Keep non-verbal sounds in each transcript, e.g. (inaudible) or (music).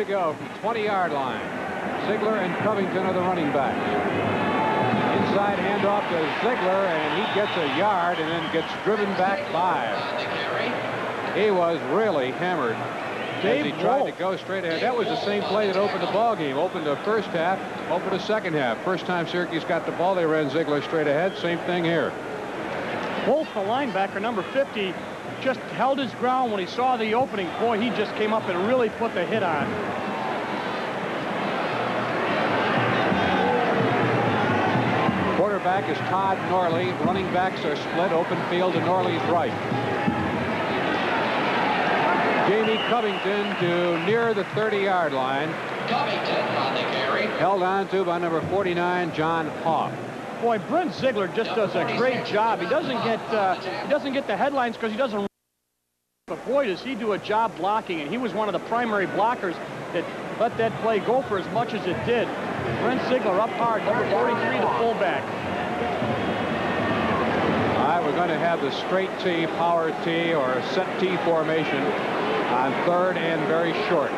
to go from 20-yard line. Ziegler and Covington are the running backs. Inside handoff to Ziegler, and he gets a yard and then gets driven back by. He was really hammered Dave as he tried Wolf. to go straight ahead. That was the same play that opened the ball game. Opened the first half, opened the second half. First time Syracuse got the ball, they ran Ziegler straight ahead. Same thing here. Wolf, the linebacker, number 50, just held his ground when he saw the opening. Boy, he just came up and really put the hit on. Quarterback is Todd Norley. Running backs are split. Open field to Norley's right. Jamie Covington to near the 30-yard line. Covington on the carry. Held on to by number 49, John Hoff. Boy, Brent Ziegler just does a great job. He doesn't get uh, he doesn't get the headlines because he doesn't. But boy, does he do a job blocking, and he was one of the primary blockers that let that play go for as much as it did. Brent Ziegler up hard, number 43, the fullback. All right, we're going to have the straight T, power T, or set T formation on third and very short.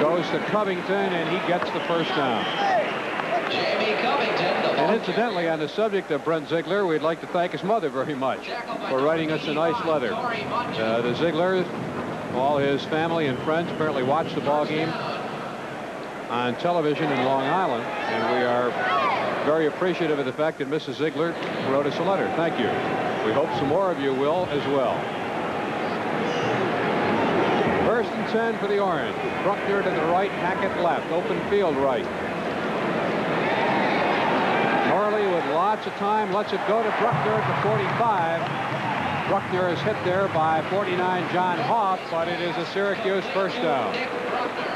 Goes to Covington, and he gets the first down. And incidentally, on the subject of Brent Ziegler, we'd like to thank his mother very much for writing us a nice letter. Uh, the Ziegler, all his family and friends apparently watched the ball game on television in Long Island, and we are very appreciative of the fact that Mrs. Ziegler wrote us a letter. Thank you. We hope some more of you will as well. First and 10 for the Orange. Bruckner to the right, Hackett left. Open field right. Norley with lots of time lets it go to Bruckner at the 45. Bruckner is hit there by 49 John Hoff, but it is a Syracuse first down.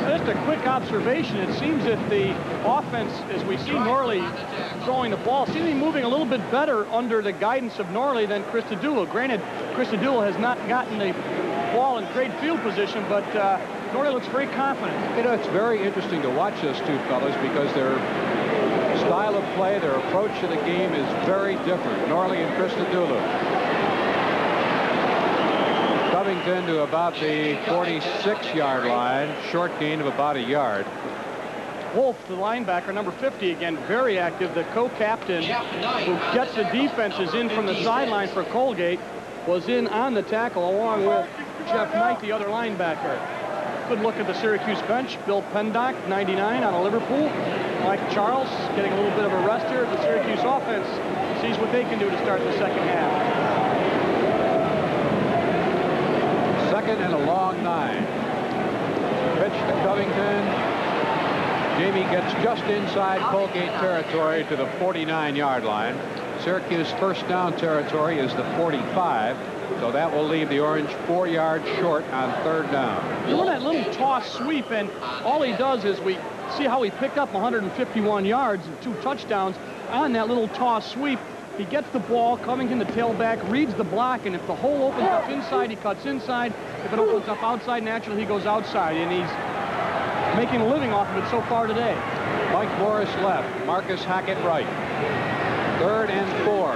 Just a quick observation. It seems that the offense, as we see Norley throwing the ball, seems to be moving a little bit better under the guidance of Norley than Chris Christodoulou. Granted, Chris Christodoulou has not gotten the ball in great field position, but uh, Norley looks very confident. You know, it's very interesting to watch those two fellas because their style of play, their approach to the game is very different. Norley and Christodoulou. Covington to about the 46-yard line, short gain of about a yard. Wolf, the linebacker, number 50, again, very active. The co-captain who gets the defenses in from the sideline for Colgate was in on the tackle along with Jeff Knight, the other linebacker. Good look at the Syracuse bench. Bill Pendock, 99 out of Liverpool. Mike Charles getting a little bit of a rest here. The Syracuse offense sees what they can do to start the second half. Second and a long nine. Pitch to Covington. Jamie gets just inside Colgate territory to the 49-yard line. Syracuse first down territory is the 45. So that will leave the Orange four yards short on third down. Doing that little toss sweep, and all he does is we see how he picked up 151 yards and two touchdowns on that little toss sweep. He gets the ball, coming in the tailback, reads the block, and if the hole opens up inside, he cuts inside. If it opens up outside, naturally, he goes outside, and he's making a living off of it so far today. Mike Morris left, Marcus Hackett right. Third and four.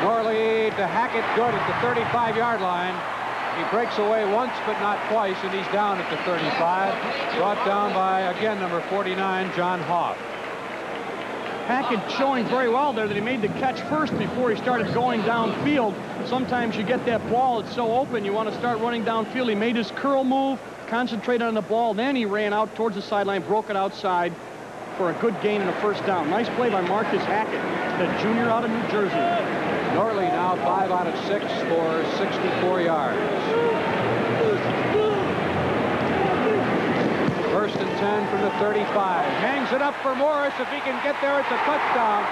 Norley to Hackett, good at the 35-yard line. He breaks away once, but not twice, and he's down at the 35. Brought down by, again, number 49, John Hoff. Hackett showing very well there that he made the catch first before he started going downfield. Sometimes you get that ball, it's so open, you want to start running downfield. He made his curl move, concentrated on the ball, then he ran out towards the sideline, broke it outside for a good gain and a first down. Nice play by Marcus Hackett, the junior out of New Jersey. Norley now five out of six for 64 yards. First and 10 from the 35. Hangs it up for Morris. If he can get there, it's a touchdown.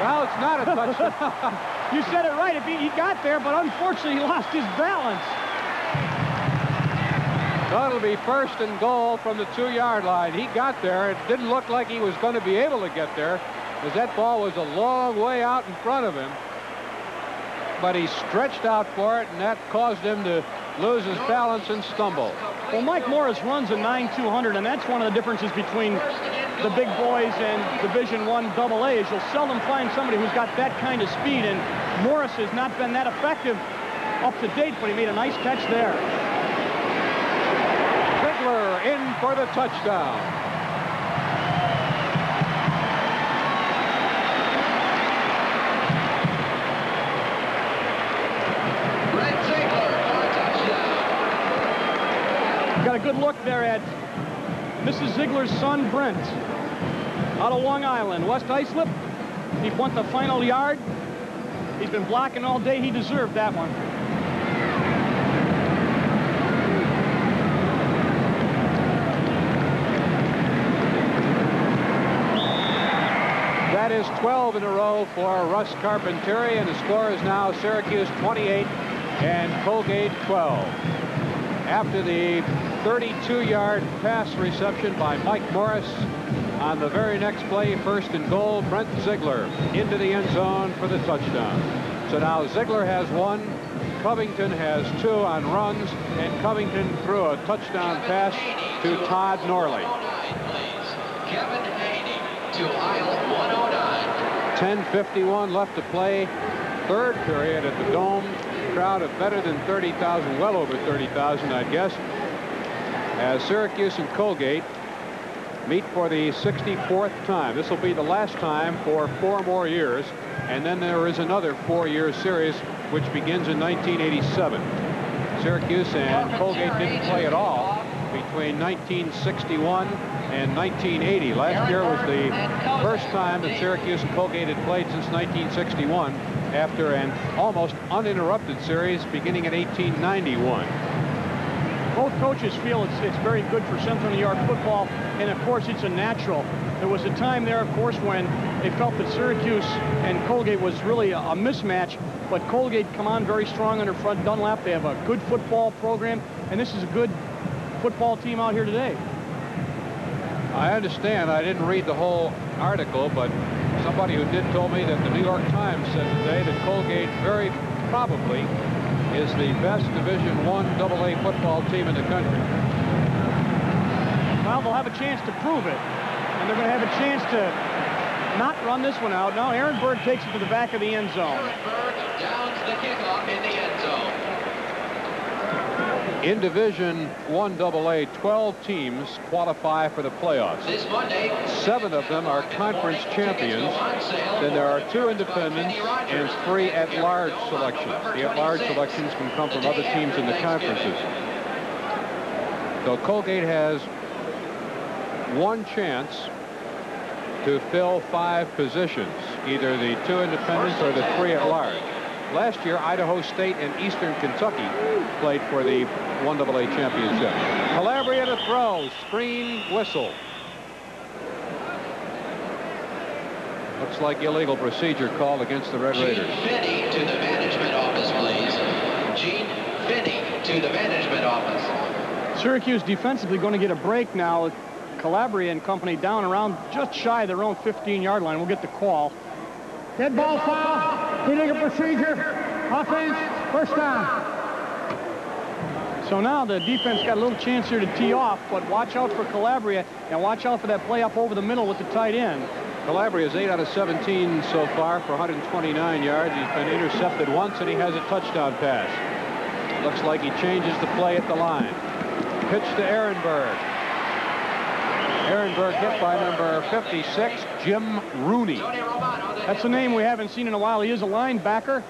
Well, it's not a touchdown. (laughs) you said it right. If he, he got there, but unfortunately he lost his balance. So it'll be first and goal from the two-yard line. He got there. It didn't look like he was going to be able to get there because that ball was a long way out in front of him but he stretched out for it, and that caused him to lose his balance and stumble. Well, Mike Morris runs a 9-200, and that's one of the differences between the big boys and Division One AA is you'll seldom find somebody who's got that kind of speed, and Morris has not been that effective up to date, but he made a nice catch there. Ziegler in for the touchdown. Look there at Mrs. Ziegler's son, Brent, out of Long Island. West Islip, he went the final yard. He's been blocking all day. He deserved that one. That is 12 in a row for Russ Carpentieri, and the score is now Syracuse 28 and Colgate 12. After the 32-yard pass reception by Mike Morris, on the very next play, first and goal, Brent Ziegler into the end zone for the touchdown. So now Ziegler has one, Covington has two on runs, and Covington threw a touchdown pass to Todd Norley. Oh Kevin Haney to aisle 109. 10.51 left to play. Third period at the Dome. Crowd of better than 30,000, well over 30,000, I'd guess. As Syracuse and Colgate meet for the 64th time. This will be the last time for four more years. And then there is another four-year series which begins in 1987. Syracuse and Colgate didn't play at all between 1961 and 1980. Last year was the first time that Syracuse and Colgate had played since 1961 after an almost uninterrupted series beginning in 1891 both coaches feel it's, it's very good for Central New York football, and of course it's a natural. There was a time there, of course, when they felt that Syracuse and Colgate was really a, a mismatch, but Colgate come on very strong under Fred Dunlap. They have a good football program, and this is a good football team out here today. I understand. I didn't read the whole article, but somebody who did told me that the New York Times said today that Colgate very probably is the best Division One AA football team in the country. Well, they'll have a chance to prove it, and they're going to have a chance to not run this one out. Now Ehrenberg takes it to the back of the end zone. Aaron Berg downs the kickoff in the end zone. In Division 1 AA, 12 teams qualify for the playoffs. This Monday, Seven of them are conference champions. Then there are two independents and three at-large selections. The at-large selections can come from other teams in the conferences. So Colgate has one chance to fill five positions, either the two independents or the three at large. Last year, Idaho State and Eastern Kentucky played for the 1AA championship. Calabria to throw, screen whistle. Looks like illegal procedure called against the Red Gene Raiders. Finney to the management office, please. Gene Finney to the management office. Syracuse defensively going to get a break now. Calabria and company down around just shy of their own 15-yard line. We'll get the call. Dead ball foul, illegal procedure, offense, first down. So now the defense got a little chance here to tee off, but watch out for Calabria and watch out for that play up over the middle with the tight end. Calabria is 8 out of 17 so far for 129 yards. He's been intercepted once, and he has a touchdown pass. Looks like he changes the play at the line. Pitch to Ehrenberg. Ehrenberg hit by number 56, Jim Rooney. Tony the That's a name we haven't seen in a while. He is a linebacker.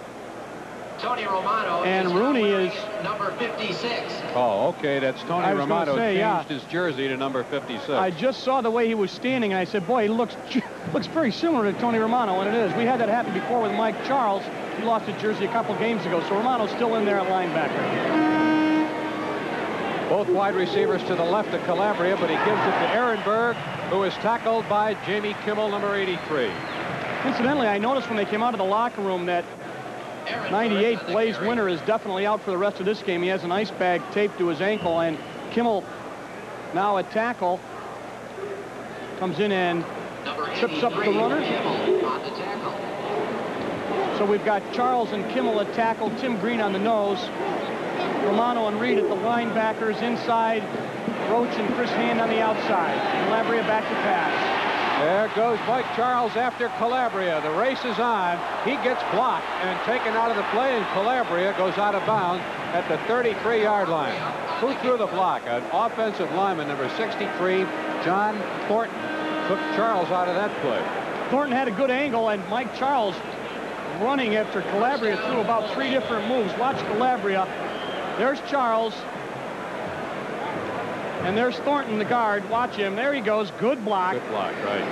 Tony Romano. And is Rooney is- number 56. Oh, okay, that's Tony I was Romano say, changed yeah. his jersey to number 56. I just saw the way he was standing, and I said, boy, he looks (laughs) looks very similar to Tony Romano, and it is. We had that happen before with Mike Charles. He lost his jersey a couple games ago, so Romano's still in there at linebacker. Both wide receivers to the left of Calabria, but he gives it to Ehrenberg, who is tackled by Jamie Kimmel, number 83. Incidentally, I noticed when they came out of the locker room that 98 Burns on the Blaze. Winter is definitely out for the rest of this game. He has an ice bag taped to his ankle, and Kimmel now at tackle comes in and trips up the runner. So we've got Charles and Kimmel at tackle, Tim Green on the nose, Romano and Reed at the linebackers inside, Roach and Chris Hand on the outside. Calabria back to pass. There goes Mike Charles after Calabria. The race is on. He gets blocked and taken out of the play, and Calabria goes out of bounds at the 33-yard line. Who threw the block? An offensive lineman, number 63, John Thornton, took Charles out of that play. Thornton had a good angle, and Mike Charles running after Calabria threw about three different moves. Watch Calabria. There's Charles. And there's Thornton, the guard. Watch him. There he goes. Good block. Good block, right.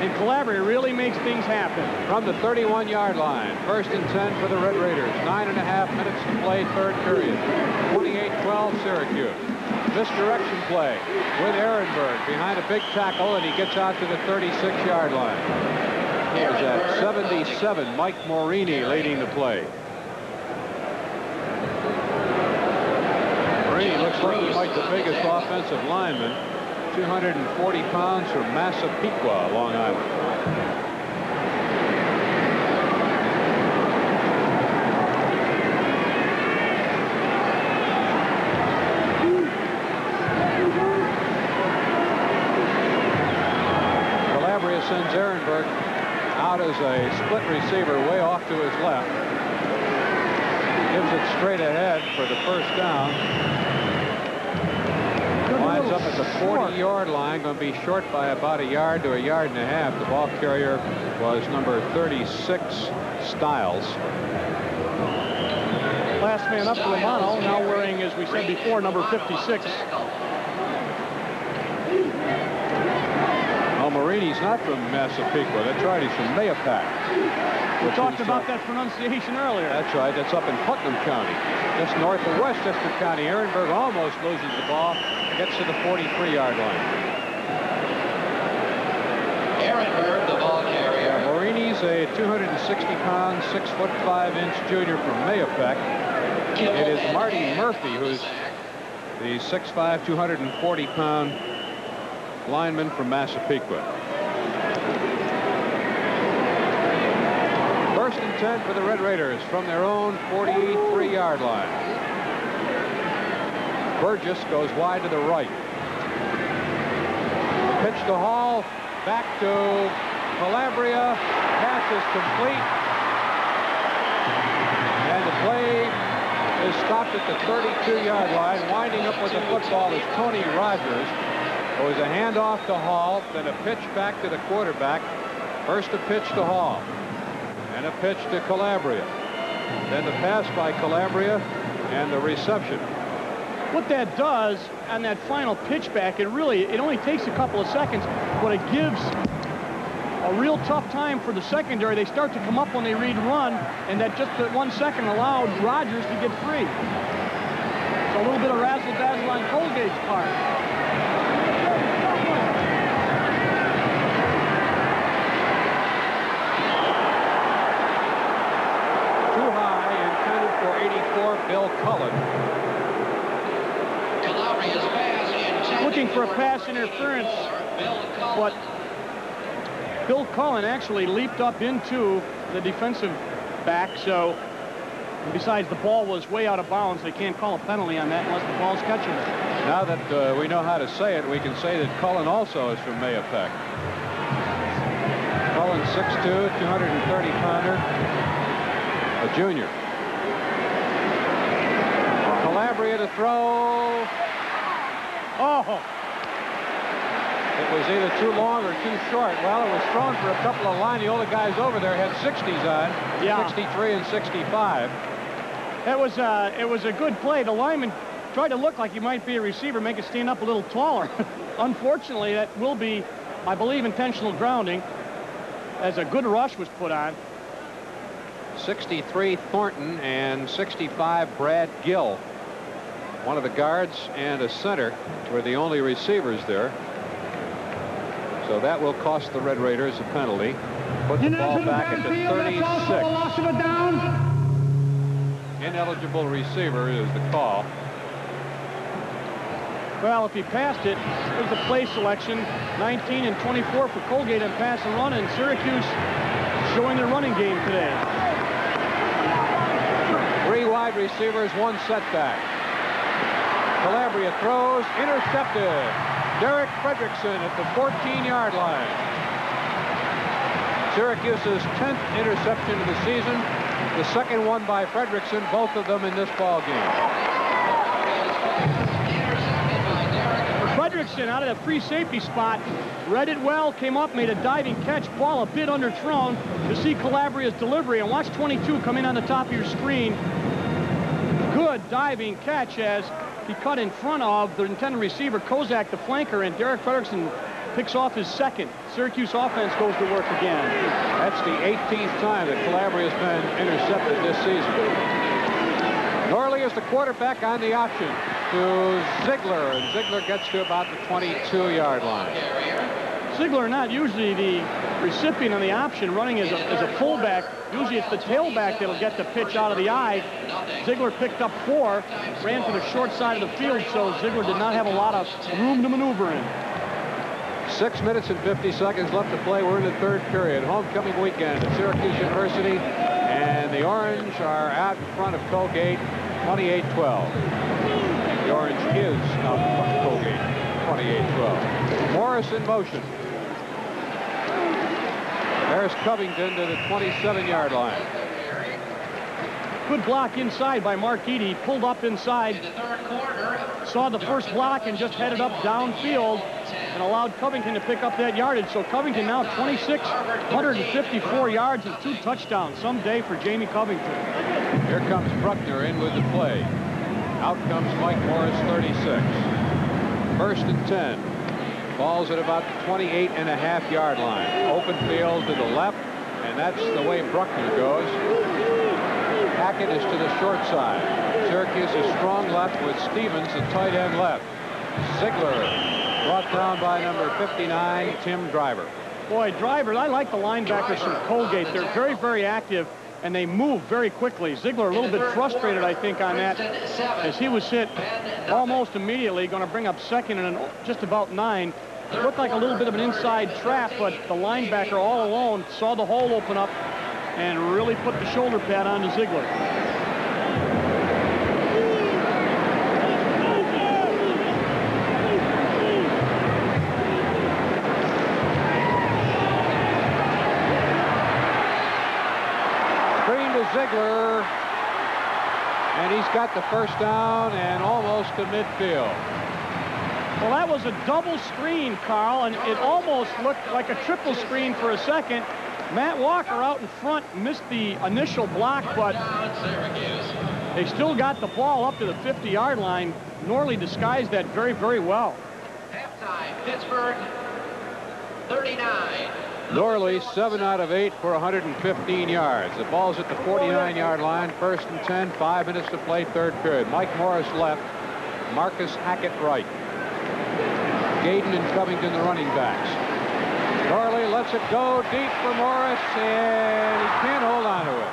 And Calabria really makes things happen. From the 31-yard line, first and 10 for the Red Raiders. Nine and a half minutes to play, third period. 28-12 Syracuse. Misdirection play with Ehrenberg behind a big tackle, and he gets out to the 36-yard line. Here's at 77, Mike Morini leading the play. Morini looks like the biggest offensive lineman 240 pounds from Massapequa, Long Island. Calabria sends Ehrenberg out as a split receiver way off to his left. Gives it straight ahead for the first down the 40-yard line, going to be short by about a yard to a yard and a half. The ball carrier was number 36, Stiles. Last man up, Romano, now wearing, as we said before, number 56. Well, Morini's not from Massapequa. That's right. He's from Mahopac. We talked about uh, that pronunciation earlier. That's right. That's up in Putnam County, just north of Westchester County. Ehrenberg almost loses the ball, gets to the 43-yard line. Ehrenberg, the ball carrier. Morini's a 260-pound, 6-foot 5-inch junior from Mahopac. It is Marty Murphy who's the 6'5", 240-pound lineman from Massapequa. 10 for the Red Raiders from their own 43-yard line. Burgess goes wide to the right. Pitch to Hall, back to Calabria. Pass is complete. And the play is stopped at the 32-yard line. Winding up with the football is Tony Rogers. It was a handoff to Hall, then a pitch back to the quarterback. First a pitch to Hall and a pitch to Calabria. Then the pass by Calabria and the reception. What that does on that final pitch back, it really, it only takes a couple of seconds, but it gives a real tough time for the secondary. They start to come up when they read run, and that just that one second allowed Rogers to get free. It's a little bit of razzle-dazzle on Colgate's part. Bill Cullen. Looking for a pass interference, but Bill Cullen actually leaped up into the defensive back, so besides the ball was way out of bounds, they can't call a penalty on that unless the ball's catching it. Now that uh, we know how to say it, we can say that Cullen also is from Mahopac. Cullen 6'2", 230 pounder, a junior. Throw. Oh. It was either too long or too short. Well, it was thrown for a couple of line. The older guys over there had 60s on. Yeah. 63 and 65. It was, uh, it was a good play. The lineman tried to look like he might be a receiver, make it stand up a little taller. (laughs) Unfortunately, that will be, I believe, intentional grounding as a good rush was put on. 63 Thornton and 65 Brad Gill one of the guards and a center were the only receivers there. So that will cost the Red Raiders a penalty. Put the ball back at the 36. Ineligible receiver is the call. Well, if he passed it, there's the play selection. 19 and 24 for Colgate and pass and run, and Syracuse showing their running game today. Three wide receivers, one setback. Calabria throws, intercepted. Derek Fredrickson at the 14-yard line. Syracuse's 10th interception of the season, The second one by Fredrickson, both of them in this ball game. Fredrickson out of the free safety spot, read it well, came up, made a diving catch, ball a bit underthrown to see Calabria's delivery. And watch 22 come in on the top of your screen. Good diving catch as he cut in front of the intended receiver, Kozak, the flanker, and Derek Fredrickson picks off his second. Syracuse offense goes to work again. That's the 18th time that Calabria has been intercepted this season. Norley is the quarterback on the option to Ziegler, and Ziegler gets to about the 22-yard line. Ziegler not usually the recipient of the option running as a, as a fullback. Usually it's the tailback that'll get the pitch out of the eye. Ziegler picked up four, ran to the short side of the field, so Ziegler did not have a lot of room to maneuver in. Six minutes and 50 seconds left to play. We're in the third period. Homecoming weekend at Syracuse University. And the Orange are out in front of Colgate, 28-12. The Orange is out in front of Colgate, 28-12. Morris in motion. There's Covington to the 27-yard line. Good block inside by Mark Eady. Pulled up inside. Saw the first block and just headed up downfield and allowed Covington to pick up that yardage. So Covington now 26, 154 yards and two touchdowns. Someday for Jamie Covington. Here comes Bruckner in with the play. Out comes Mike Morris, 36. First and 10. Ball's at about the 28 and a half yard line. Open field to the left, and that's the way Bruckner goes. Hackett is to the short side. Syracuse is strong left with Stevens, the tight end left. Ziegler brought down by number 59, Tim Driver. Boy, Driver, I like the linebackers from Colgate. They're very, very active, and they move very quickly. Ziegler a little bit frustrated, I think, on that, as he was hit almost immediately, going to bring up second and just about nine. Looked like a little bit of an inside trap, but the linebacker all alone saw the hole open up and really put the shoulder pad on to Ziegler. Screen to Ziegler, and he's got the first down and almost to midfield. Well, that was a double screen, Carl, and it almost looked like a triple screen for a second. Matt Walker out in front missed the initial block, but they still got the ball up to the 50-yard line. Norley disguised that very, very well. Halftime, Pittsburgh, 39. Norley, 7 out of 8 for 115 yards. The ball's at the 49-yard line, first and 10, five minutes to play, third period. Mike Morris left, Marcus Hackett right. Gaydon and Covington, the running backs. Norley lets it go deep for Morris, and he can't hold on to it.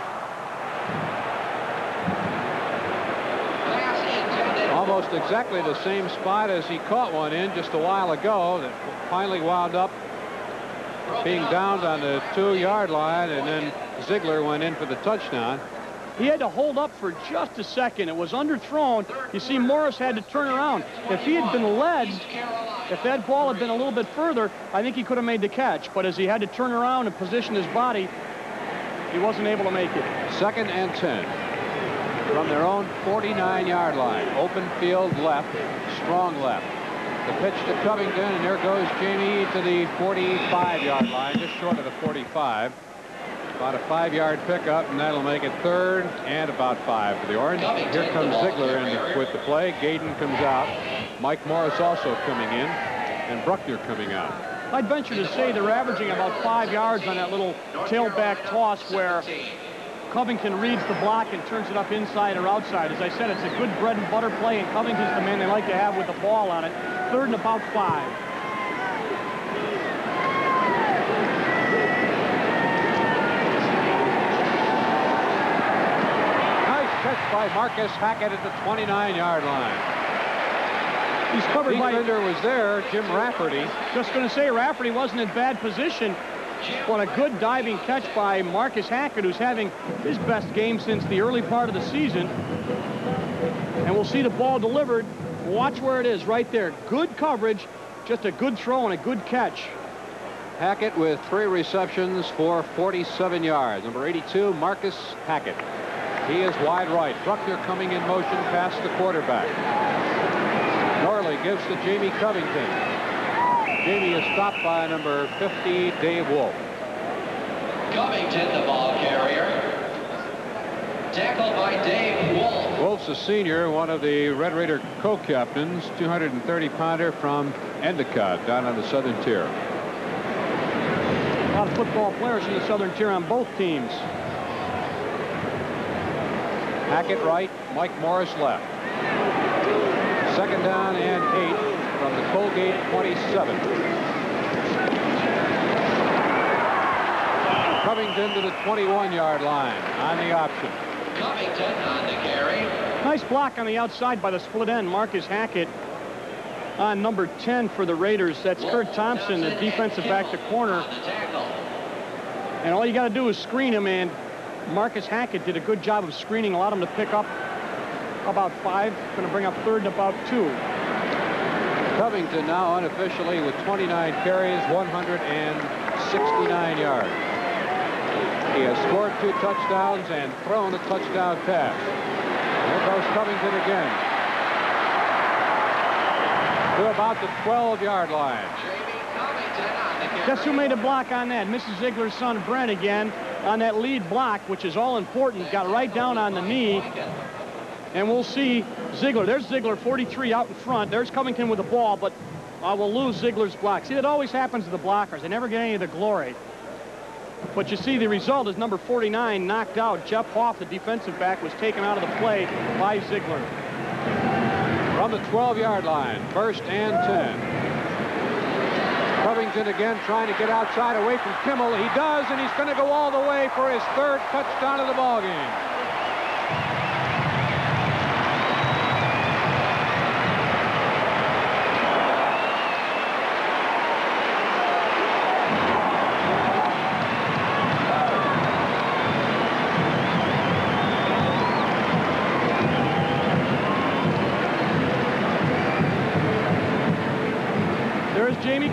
Almost exactly the same spot as he caught one in just a while ago that finally wound up being downed on the two-yard line, and then Ziegler went in for the touchdown. He had to hold up for just a second. It was underthrown. You see, Morris had to turn around. If he had been led, if that ball had been a little bit further, I think he could have made the catch. But as he had to turn around and position his body, he wasn't able to make it. Second and 10 from their own 49-yard line. Open field left, strong left. The pitch to Covington, and there goes Jamie to the 45-yard line, just short of the 45. About a five-yard pickup, and that'll make it third and about five for the Orange. Here comes Ziegler in with the play. Gaydon comes out. Mike Morris also coming in, and Bruckner coming out. I'd venture to say they're averaging about five yards on that little tailback toss where Covington reads the block and turns it up inside or outside. As I said, it's a good bread and butter play, and Covington's the man they like to have with the ball on it. Third and about five. Nice catch by Marcus Hackett at the 29-yard line. He's covered by... Defender was there, Jim Rafferty. Just going to say, Rafferty wasn't in bad position. What a good diving catch by Marcus Hackett, who's having his best game since the early part of the season. And we'll see the ball delivered. Watch where it is, right there. Good coverage, just a good throw and a good catch. Hackett with three receptions for 47 yards. Number 82, Marcus Hackett. He is wide right. Bruckner coming in motion past the quarterback. Norley gives to Jamie Covington. Jamie is stopped by number 50, Dave Wolf. Covington, the ball carrier. Tackled by Dave Wolf. Wolf's a senior, one of the Red Raider co-captains, 230-pounder from Endicott down on the southern tier. A lot of football players in the southern tier on both teams. Hackett right, Mike Morris left. Second down and eight from the Colgate 27. Covington to the 21-yard line on the option. Covington on the carry. Nice block on the outside by the split end, Marcus Hackett. On number 10 for the Raiders, that's Kurt Thompson, the defensive back to corner. And all you got to do is screen him, and Marcus Hackett did a good job of screening, allowed him to pick up about five, going to bring up third and about two. Covington now unofficially with 29 carries, 169 yards. He has scored two touchdowns and thrown a touchdown pass. There goes Covington again. To about the 12-yard line. Guess who made a block on that? Mrs. Ziegler's son, Brent, again, on that lead block, which is all important. Got right down on the knee. And we'll see Ziegler. There's Ziegler, 43 out in front. There's Covington with the ball, but uh, we'll lose Ziegler's block. See, that always happens to the blockers. They never get any of the glory. But you see the result is number 49 knocked out. Jeff Hoff, the defensive back, was taken out of the play by Ziegler. From the 12-yard line, first and 10. Covington again trying to get outside away from Kimmel. He does, and he's going to go all the way for his third touchdown of the ball game.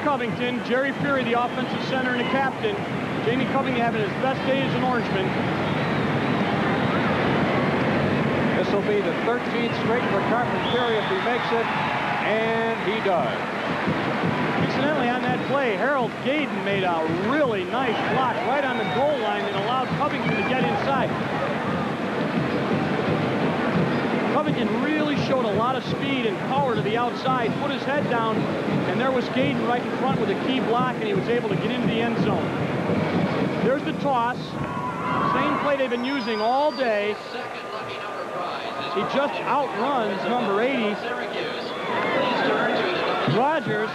Covington, Jerry Fury, the offensive center and the captain. Jamie Covington having his best day as an Orangeman. This will be the 13th straight for Carpentieri if he makes it, and he does. Incidentally, on that play, Harold Gaydon made a really nice block right on the goal line and allowed Covington to get inside. Covington really showed a lot of speed and power to the outside, put his head down, and there was Gaydon right in front with a key block, and he was able to get into the end zone. There's the toss. Same play they've been using all day. He just outruns number 80, Rogers,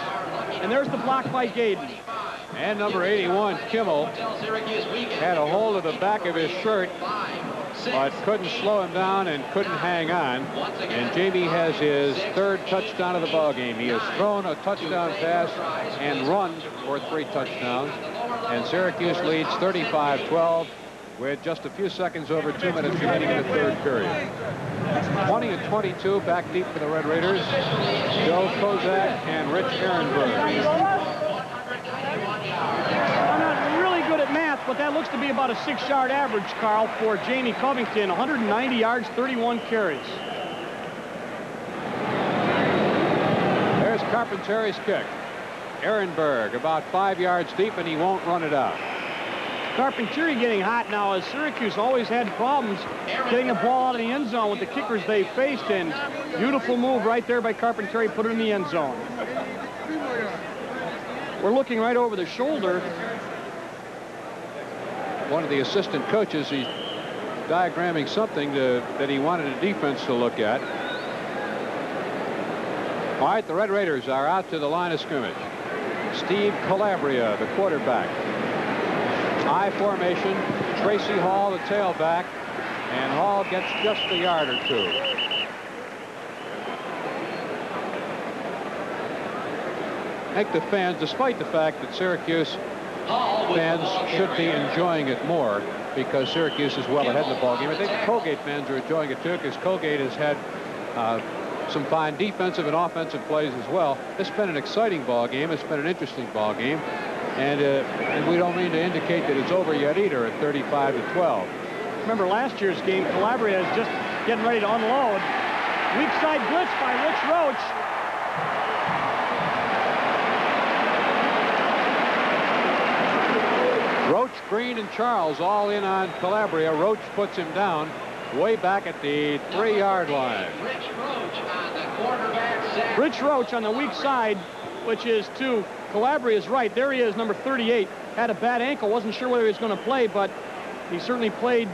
and there's the block by Gaydon. And number 81, Kimmel, had a hold of the back of his shirt but couldn't slow him down and couldn't hang on. And Jamie has his third touchdown of the ball game. He has thrown a touchdown pass and run for three touchdowns. And Syracuse leads 35-12 with just a few seconds over two minutes remaining in the third period. 20 and 22 back deep for the Red Raiders. Joe Kozak and Rich Ehrenberg. But that looks to be about a six-yard average, Carl, for Jamie Covington. 190 yards, 31 carries. There's Carpentieri's kick. Ehrenberg about five yards deep, and he won't run it out. Carpentieri getting hot now as Syracuse always had problems getting the ball out of the end zone with the kickers they faced. And beautiful move right there by Carpentieri, put it in the end zone. We're looking right over the shoulder one of the assistant coaches, he's diagramming something to, that he wanted the defense to look at. All right, the Red Raiders are out to the line of scrimmage. Steve Calabria, the quarterback. I formation, Tracy Hall, the tailback, and Hall gets just a yard or two. Make the fans, despite the fact that Syracuse fans should be enjoying it more because Syracuse is well ahead in the ballgame. I think the Colgate fans are enjoying it too because Colgate has had uh, some fine defensive and offensive plays as well. It's been an exciting ball game. It's been an interesting ball game. And, uh, and we don't mean to indicate that it's over yet either at 35 to 12. Remember last year's game, Calabria is just getting ready to unload. Weak side blitz by Rich Roach. Roach, Green, and Charles all in on Calabria. Roach puts him down way back at the three-yard line. Rich Roach on the quarterback sack. Rich Roach on the weak side, which is to Calabria's right. There he is, number 38. Had a bad ankle, wasn't sure whether he was going to play, but he certainly played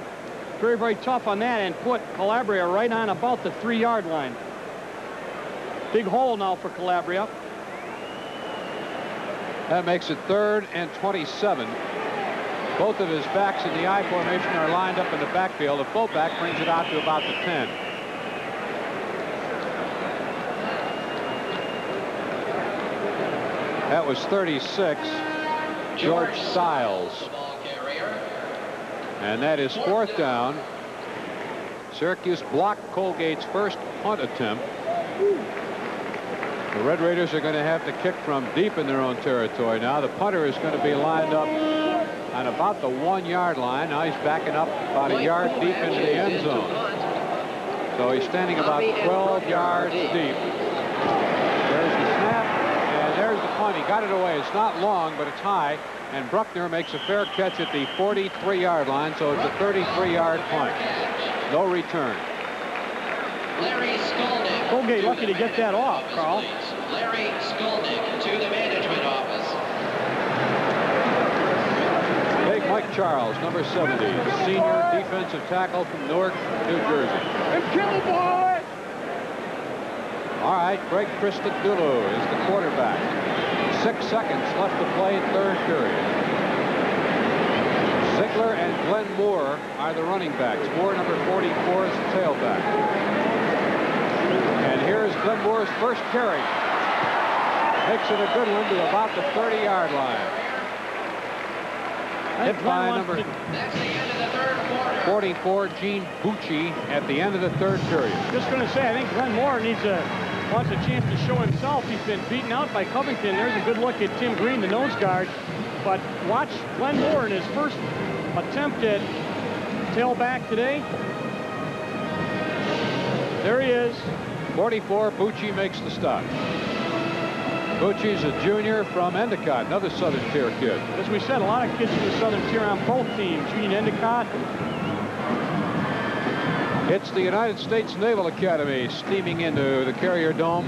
very, very tough on that and put Calabria right on about the three-yard line. Big hole now for Calabria. That makes it third and 27. Both of his backs in the I formation are lined up in the backfield. The fullback brings it out to about the 10. That was 36. George Stiles. And that is fourth down. Syracuse blocked Colgate's first punt attempt. The Red Raiders are going to have to kick from deep in their own territory now. The punter is going to be lined up on about the one-yard line. Now he's backing up about a yard deep into the end zone. So he's standing about 12 yards deep. There's the snap, and there's the punt. He got it away. It's not long, but it's high. And Bruckner makes a fair catch at the 43-yard line, so it's a 33-yard punt. No return. Larry Skolnick. Colgate lucky to get that off, Carl. Larry Skolnick to the management office. Take Mike Charles, number 70, senior defensive tackle from Newark, New Jersey. And kill boy! All right, Greg Christodoulou is the quarterback. Six seconds left to play in third period. Ziegler and Glenn Moore are the running backs. Moore, number 44, is the tailback. And here's Glenn Moore's first carry. Makes it a good one to about the 30-yard line. Hit by number That's the end of the third quarter. 44, Gene Bucci, at the end of the third period. Just going to say, I think Glenn Moore needs a wants a chance to show himself. He's been beaten out by Covington. There's a good look at Tim Green, the nose guard. But watch Glenn Moore in his first attempt at tailback today. There he is. 44, Bucci makes the stop. Bucci's a junior from Endicott, another Southern Tier kid. As we said, a lot of kids from the Southern Tier on both teams. Union Endicott. It's the United States Naval Academy steaming into the Carrier Dome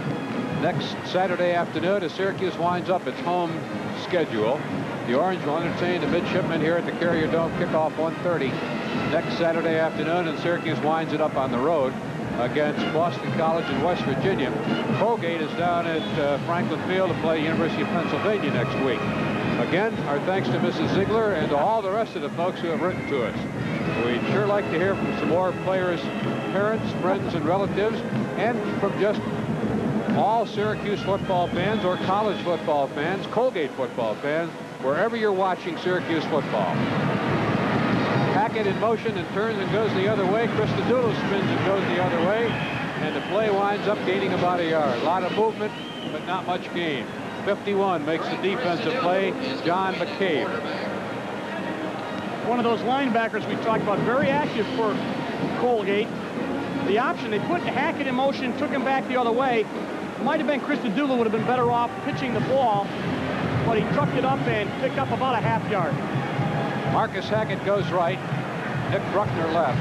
next Saturday afternoon as Syracuse winds up its home schedule. The Orange will entertain the midshipmen here at the Carrier Dome kickoff 1.30 next Saturday afternoon, and Syracuse winds it up on the road against Boston College in West Virginia. Colgate is down at uh, Franklin Field to play University of Pennsylvania next week. Again, our thanks to Mrs. Ziegler and to all the rest of the folks who have written to us. We'd sure like to hear from some more players' parents, friends, and relatives, and from just all Syracuse football fans or college football fans, Colgate football fans, wherever you're watching Syracuse football. Hackett in motion and turns and goes the other way. Christodoulou spins and goes the other way. And the play winds up gaining about a yard. A lot of movement, but not much gain. 51 makes the defensive play. John McCabe. One of those linebackers we talked about, very active for Colgate. The option, they put Hackett in motion, took him back the other way. Might have been Christodoulou would have been better off pitching the ball, but he trucked it up and picked up about a half yard. Marcus Hackett goes right. Nick Bruckner left.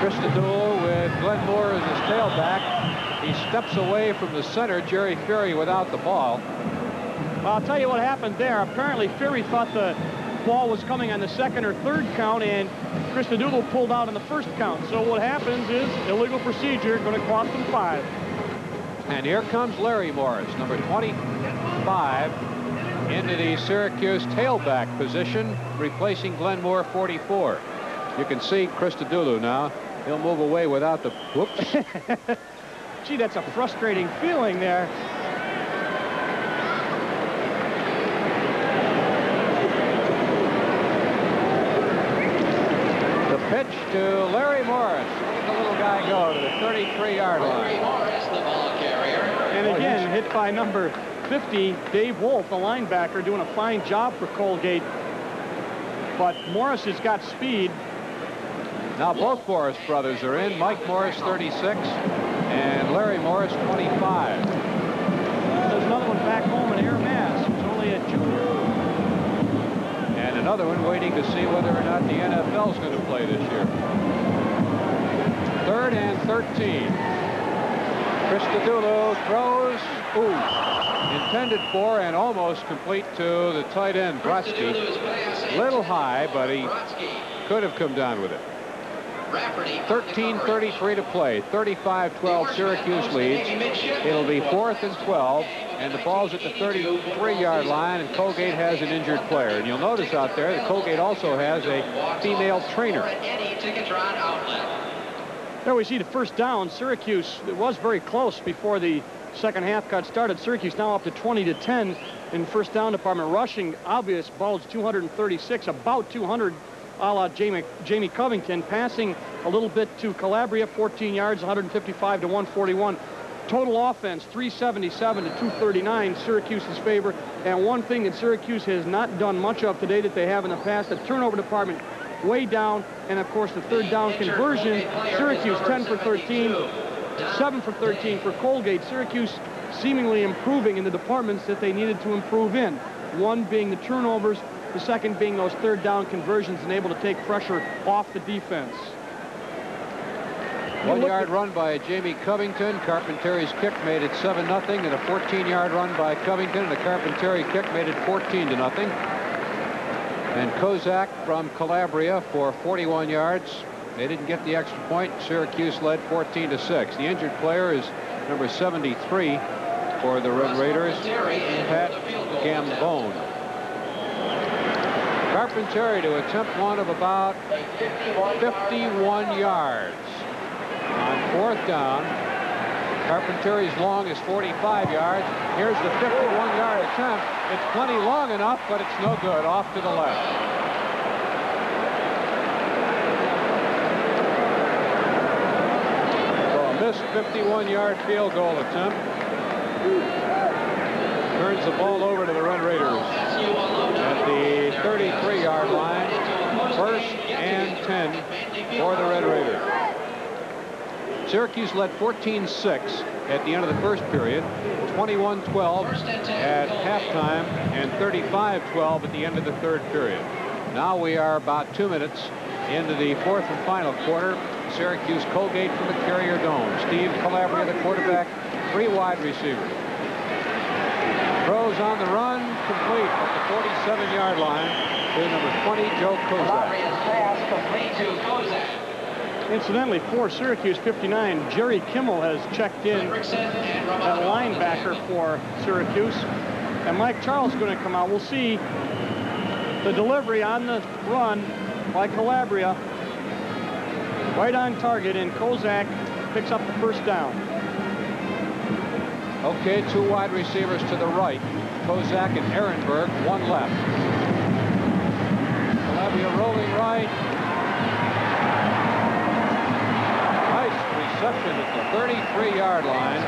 Chris Christodoulou with Glenn Moore as his tailback. He steps away from the center, Jerry Fury without the ball. Well, I'll tell you what happened there. Apparently, Fury thought the ball was coming on the second or third count, and Chris Christodoulou pulled out on the first count. So what happens is illegal procedure, going to cost him five. And here comes Larry Morris, number 25, into the Syracuse tailback position, replacing Glenn Moore 44. You can see Christodoulou now. He'll move away without the, whoops. (laughs) Gee, that's a frustrating feeling there. The pitch to Larry Morris. Let the little guy go to the 33-yard Larry line. Morris, the ball carrier. And again, hit by number 50, Dave Wolf, the linebacker, doing a fine job for Colgate. But Morris has got speed. Now both Morris brothers are in. Mike Morris, 36, and Larry Morris, 25. There's another one back home in Ayer Mass. He's only a junior. And another one waiting to see whether or not the NFL is going to play this year. Third and 13. Throws. Ooh. Intended for and almost complete to the tight end, Brodsky. Little high, but he could have come down with it. 13.33 to play. 35-12 Syracuse leads. It'll be fourth and 12, and the ball's at the 33-yard line, and Colgate has an injured player. And you'll notice out there that Colgate also has a female trainer. There we see the first down. Syracuse, it was very close before the second half got started. Syracuse now up to 20 to 10 in first down department. Rushing, obvious, ball's 236, about 200 a la Jamie, Jamie Covington. Passing a little bit to Calabria, 14 yards, 155 to 141. Total offense, 377 to 239, Syracuse's favor. And one thing that Syracuse has not done much of today that they have in the past, the turnover department way down. And, of course, the third down conversion, Syracuse 10 for 13, 7 for 13 for Colgate. Syracuse seemingly improving in the departments that they needed to improve in. One being the turnovers, the second being those third down conversions and able to take pressure off the defense. One yard run by Jamie Covington. Carpentieri's kick made it 7 0 and a 14 yard run by Covington and a Carpentieri kick made it 14 to nothing. And Kozak from Calabria for 41 yards. They didn't get the extra point. Syracuse led 14 to 6. The injured player is number 73 for the Red Raiders, Pat Gambone. Carpentieri to attempt one of about 51 yards. On fourth down, Carpentieri's long is 45 yards. Here's the 51-yard attempt. It's plenty long enough, but it's no good. Off to the left. Missed 51-yard field goal attempt. Turns the ball over to the Red Raiders at the 33-yard line. First and 10 for the Red Raiders. Syracuse led 14-6 at the end of the first period, 21-12 at halftime, and 35-12 at the end of the third period. Now we are about two minutes into the fourth and final quarter. Syracuse Colgate from the Carrier Dome. Steve Calabria, the quarterback, three wide receivers. Throws on the run, complete at the 47-yard line to number 20, Joe Kozak. Incidentally, for Syracuse 59, Jerry Kimmel has checked in at linebacker for Syracuse. And Mike Charles is going to come out. We'll see the delivery on the run by Calabria. Right on target, and Kozak picks up the first down. Okay, two wide receivers to the right. Kozak and Ehrenberg, one left. Calabria rolling right. Reception at the 33-yard line.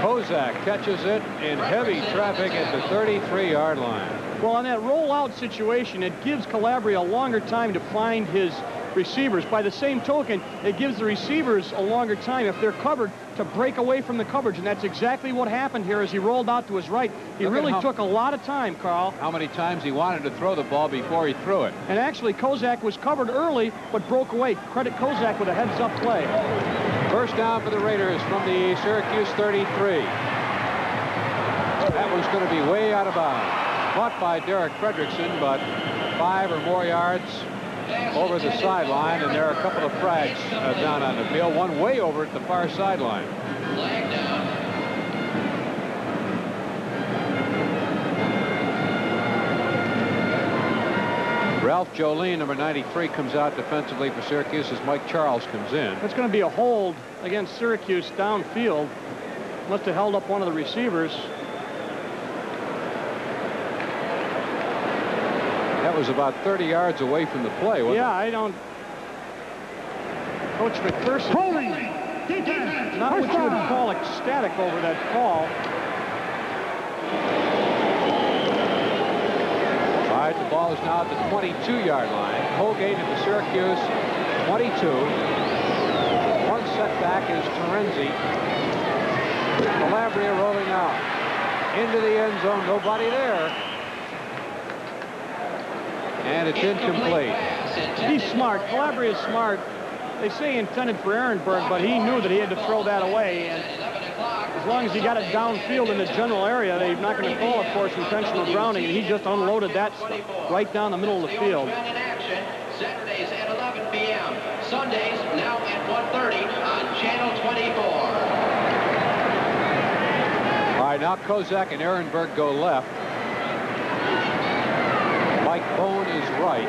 Kozak catches it in heavy traffic at the 33-yard line. Well, on that rollout situation, it gives Calabria a longer time to find his receivers. By the same token, it gives the receivers a longer time, if they're covered, to break away from the coverage. And that's exactly what happened here as he rolled out to his right. He Look really took a lot of time, Carl. How many times he wanted to throw the ball before he threw it. And actually, Kozak was covered early, but broke away. Credit Kozak with a heads-up play. First down for the Raiders from the Syracuse 33. That was going to be way out of bounds. Caught by Derek Fredrickson, but five or more yards over the sideline, and there are a couple of frags uh, down on the field, one way over at the far sideline. Ralph Jolene, number 93, comes out defensively for Syracuse as Mike Charles comes in. That's going to be a hold against Syracuse downfield. Must have held up one of the receivers. That was about 30 yards away from the play, wasn't Yeah, I don't... Coach McPherson. Holding. Not what you would call ecstatic over that call. All right, the ball is now at the 22-yard line. Colgate into Syracuse, 22. One setback is Terenzi. Calabria rolling out. Into the end zone, nobody there. And it's incomplete. He's smart. Calabria is smart. They say intended for Ehrenberg, but he knew that he had to throw that away. And as long as he got it downfield in the general area, they're not going to call of course, intentional grounding. And he just unloaded that right down the middle of the field. Saturdays at 11 p.m. Sundays now at 1.30 on Channel 24. All right, now Kozak and Ehrenberg go left. Mike Bone is right.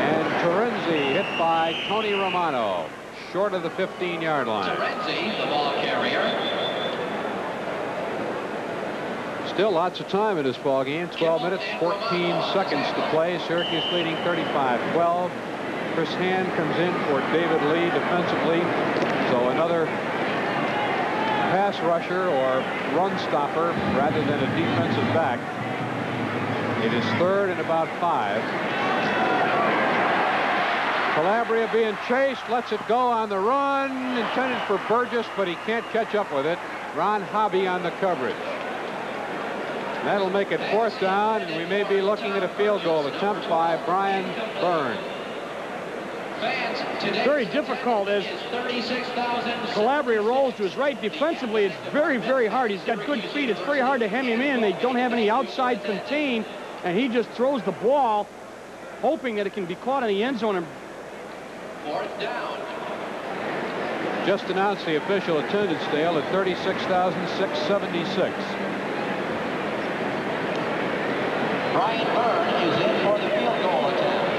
And Terenzi hit by Tony Romano, short of the 15-yard line. Terenzi, the ball carrier. Still lots of time in this ball game. 12 minutes, 14 seconds to play. Syracuse leading 35-12. Chris Hand comes in for David Lee defensively. So another pass rusher or run stopper rather than a defensive back. It is third and about five. Calabria being chased, lets it go on the run, intended for Burgess, but he can't catch up with it. Ron Hobby on the coverage. That'll make it fourth down, and we may be looking at a field goal attempt by Brian Byrne. Very difficult as Calabria rolls to his right. Defensively, it's very, very hard. He's got good feet. It's very hard to hem him in. They don't have any outside contain, and he just throws the ball, hoping that it can be caught in the end zone. And Fourth down. Just announced the official attendance, Dale, at 36,676. Brian Byrne is in for the field goal attempt.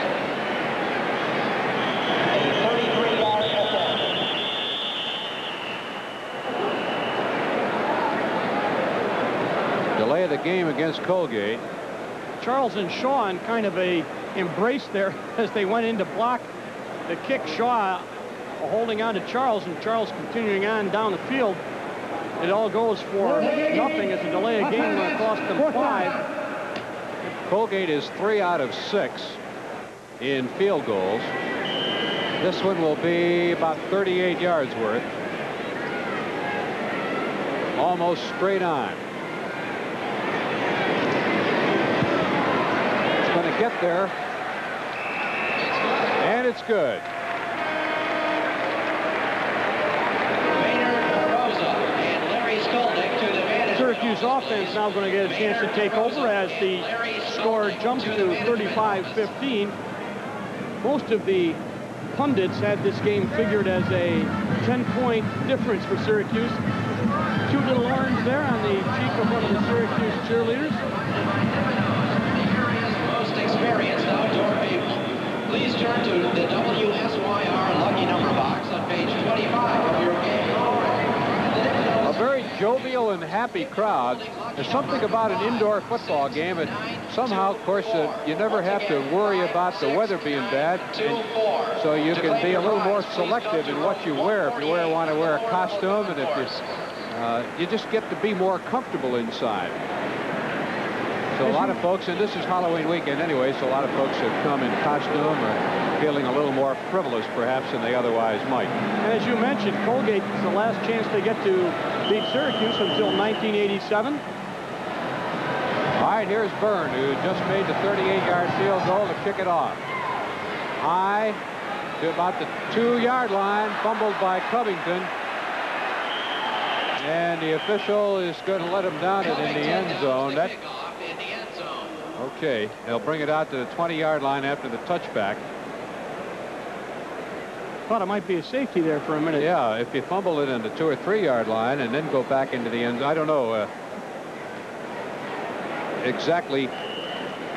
A 33-yard attempt. Delay of the game against Colgate. Charles and Shaw in kind of a embrace there (laughs) as they went into block the kick. Shaw holding on to Charles, and Charles continuing on down the field. It all goes for nothing as a delay of game will cost them five. Colgate is three out of six in field goals. This one will be about 38 yards worth. Almost straight on. It's going to get there. And it's good. Syracuse offense now going to get a chance to take over as the score jumps to 35-15. Most of the pundits had this game figured as a 10-point difference for Syracuse. Cute little orange there on the cheek of one of the Syracuse cheerleaders. most experienced outdoor people. Please turn to the WSYR lucky number box on page 25 of your game A very jovial and happy crowd. There's something about an indoor football game and somehow, of course, uh, you never have to worry about the weather being bad. so you can be a little more selective in what you wear. If you wear, want to wear a costume, and if you, uh, you just get to be more comfortable inside. So a lot of folks, and this is Halloween weekend anyway, so a lot of folks have come in costume or feeling a little more frivolous perhaps than they otherwise might. And as you mentioned, Colgate is the last chance they get to beat Syracuse until 1987. All right, here's Byrne, who just made the 38-yard field goal to kick it off. High to about the two-yard line, fumbled by Covington. And the official is going to let him down it in the end zone. That, Kickoff in the end zone. Okay, they'll bring it out to the 20-yard line after the touchback. Thought it might be a safety there for a minute. Yeah, if you fumble it in the two or three-yard line and then go back into the end, zone, I don't know uh, exactly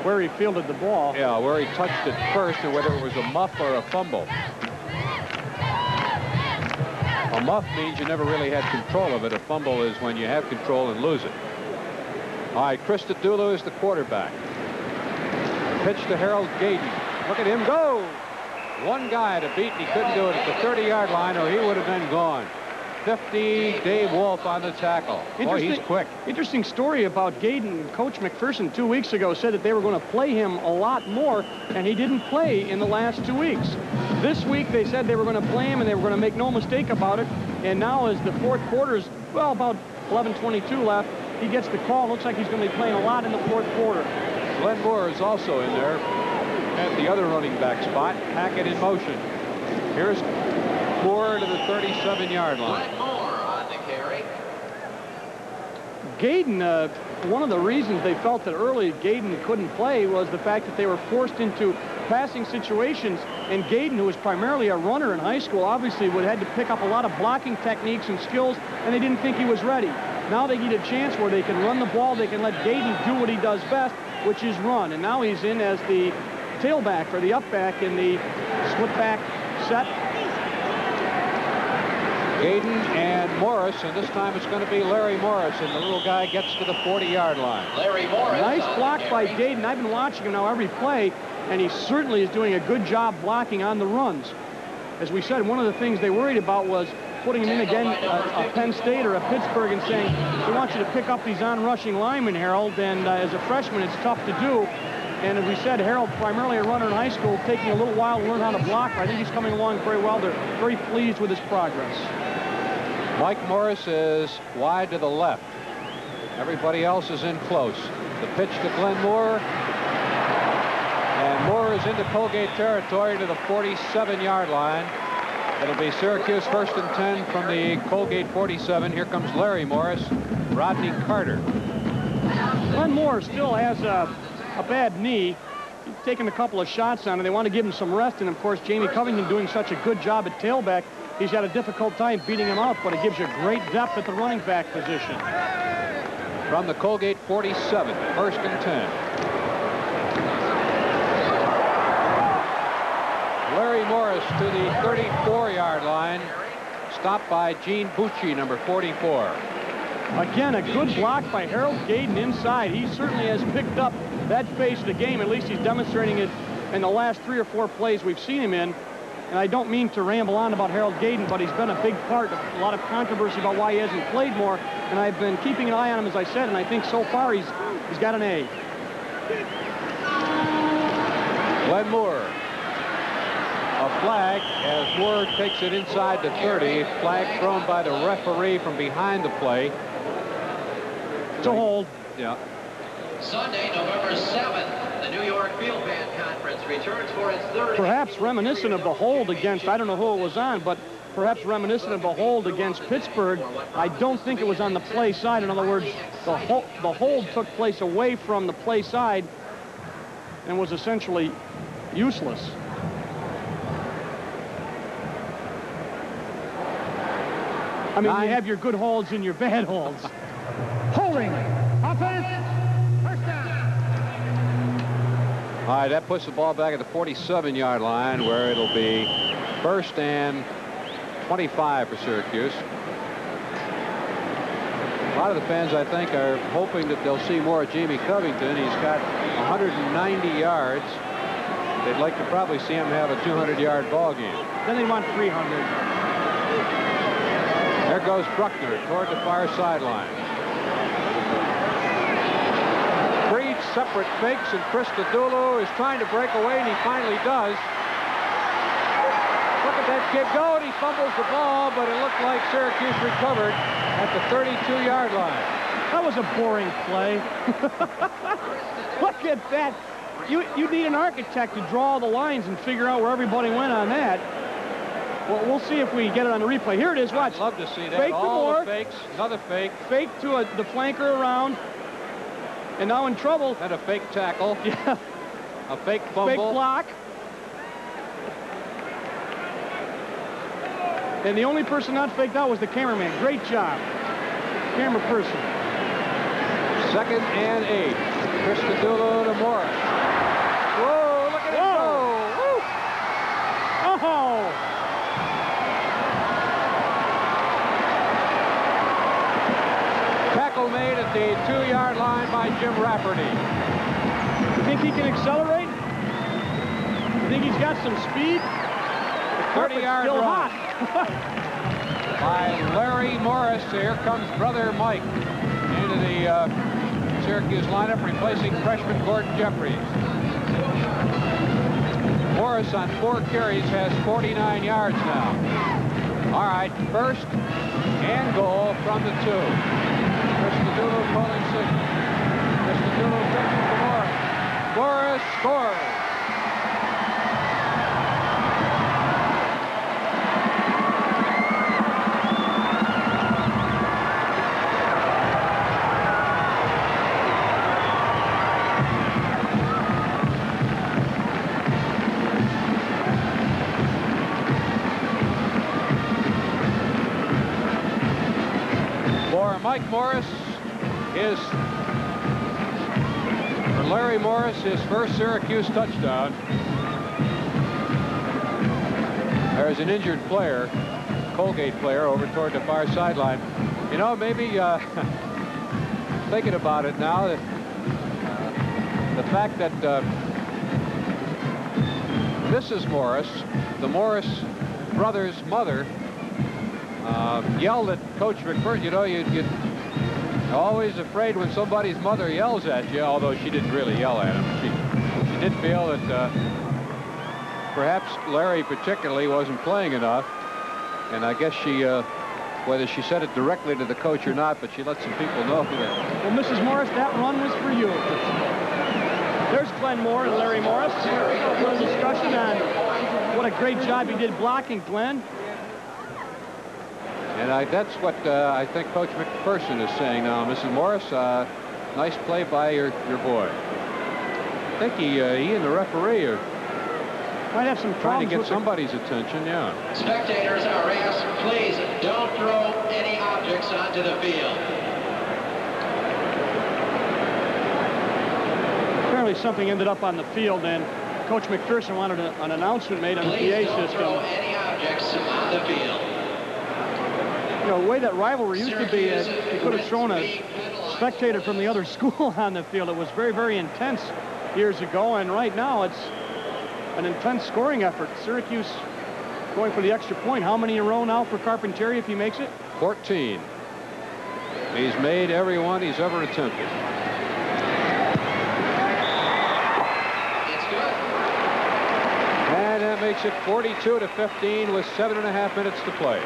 Where he fielded the ball. Yeah, where he touched it first and whether it was a muff or a fumble. A muff means you never really had control of it. A fumble is when you have control and lose it. All right, Christodoulou is the quarterback. Pitch to Harold Gaydon. Look at him go. one guy to beat, and he couldn't do it at the 30-yard line, or he would have been gone. 50, Dave Wolf on the tackle. Boy, he's quick. Interesting story about Gaydon. Coach McPherson two weeks ago said that they were going to play him a lot more, and he didn't play in the last two weeks. This week they said they were going to play him, and they were going to make no mistake about it. And now as the fourth quarter is, well, about 11.22 left, he gets the call. Looks like he's going to be playing a lot in the fourth quarter. Glenn Moore is also in there at the other running back spot. Hackett in motion. Here's Moore to the 37-yard line. Glenn Moore on the carry. Gaydon, uh, one of the reasons they felt that early Gaydon couldn't play was the fact that they were forced into passing situations. And Gaydon, who was primarily a runner in high school, obviously would have had to pick up a lot of blocking techniques and skills, and they didn't think he was ready. Now they get a chance where they can run the ball, they can let Gaydon do what he does best, which is run. And now he's in as the tailback or the upback in the split back set. Gaydon and Morris, and this time it's going to be Larry Morris, and the little guy gets to the 40-yard line. Larry Morris. Nice uh, block by carry. Gaydon. I've been watching him now every play, and he certainly is doing a good job blocking on the runs. As we said, one of the things they worried about was putting him in again a, a Penn State or a Pittsburgh and saying, we want you to pick up these on-rushing linemen, Harold, and uh, as a freshman, it's tough to do. And as we said, Harold, primarily a runner in high school, taking a little while to learn how to block. I think he's coming along very well. They're very pleased with his progress. Mike Morris is wide to the left. Everybody else is in close. The pitch to Glenn Moore. And Moore is into Colgate territory to the 47-yard line. It'll be Syracuse first and 10 from the Colgate 47. Here comes Larry Morris, Rodney Carter. Glenn Moore still has a, a bad knee. He's taken a couple of shots on it. They want to give him some rest. And, of course, Jamie Covington doing such a good job at tailback. He's had a difficult time beating him out, but it gives you great depth at the running back position. From the Colgate 47, first and 10. Larry to the 34-yard line, stopped by Gene Bucci, number 44. Again, a good block by Harold Gaydon inside. He certainly has picked up that phase of the game. At least he's demonstrating it in the last three or four plays we've seen him in. And I don't mean to ramble on about Harold Gaydon, but he's been a big part of a lot of controversy about why he hasn't played more. And I've been keeping an eye on him, as I said, and I think so far he's he's got an A. Glenn Moore. A flag as Moore takes it inside the 30. Flag thrown by the referee from behind the play. It's a hold. Yeah. Sunday, November 7th, the New York Field Band Conference returns for its third. Perhaps reminiscent of the hold against, I don't know who it was on, but perhaps reminiscent of the hold against Pittsburgh. I don't think it was on the play side. In other words, the, ho the hold took place away from the play side and was essentially useless. I mean, you have your good holds and your bad holds. (laughs) Holding. Offense. First down. All right, that puts the ball back at the 47-yard line where it'll be first and 25 for Syracuse. A lot of the fans, I think, are hoping that they'll see more of Jamie Covington. He's got 190 yards. They'd like to probably see him have a 200-yard ball game. then they want 300. There goes Bruckner toward the far sideline. Three separate fakes, and Chris Christodoulou is trying to break away, and he finally does. Look at that kid go, and he fumbles the ball, but it looked like Syracuse recovered at the 32-yard line. That was a boring play. (laughs) Look at that. You, you need an architect to draw the lines and figure out where everybody went on that. Well, we'll see if we get it on the replay. Here it is. Watch. I'd love to see that. Fake to All Moore. the fakes, another fake, Fake to a, the flanker around. And now in trouble. and a fake tackle, (laughs) Yeah. a fake fumble. Fake block. And the only person not faked out was the cameraman. Great job. Camera person. Second and eight. Christodoulou to Morris. Whoa, look at him Whoa. go. Woo. Oh! Tackle made at the two-yard line by Jim Rafferty. You think he can accelerate? You think he's got some speed? 30-yard still run. hot. (laughs) by Larry Morris. Here comes brother Mike into the uh, Syracuse lineup, replacing freshman Gordon Jeffries. Morris on four carries has 49 yards now. All right, first and goal from the two. Chris Christodoulou calling signal. Christodoulou pitching for Morris. Morris scores. Mike Morris, Larry Morris, his first Syracuse touchdown. There's an injured player, Colgate player, over toward the far sideline. You know, maybe uh, (laughs) thinking about it now, that, uh, the fact that uh, Mrs. Morris, the Morris brothers' mother, uh, yelled at Coach McPherson. You know, you get always afraid when somebody's mother yells at you, although she didn't really yell at him. She, she did feel that uh, perhaps Larry particularly wasn't playing enough. And I guess she, uh, whether she said it directly to the coach or not, but she let some people know. Well, Mrs. Morris, that run was for you. There's Glenn Moore and Larry Morris. Discussion on what a great job he did blocking, Glenn. And I, that's what uh, I think Coach McPherson is saying now. Mrs. Morris, uh, nice play by your, your boy. I think he, uh, he and the referee are Might have some trying to get with somebody's attention, yeah. Spectators are asked, please don't throw any objects onto the field. Apparently something ended up on the field, and Coach McPherson wanted a, an announcement made on the PA system. Please PA don't throw system. any objects on the field. You know, the way that rivalry used to be, uh, you could have thrown a spectator from the other (laughs) school on the field. It was very, very intense years ago, and right now it's an intense scoring effort. Syracuse going for the extra point. How many in a row now for Carpentieri if he makes it? 14. He's made every one he's ever attempted. It's good. And that makes it 42 to 15 with seven and a half minutes to play.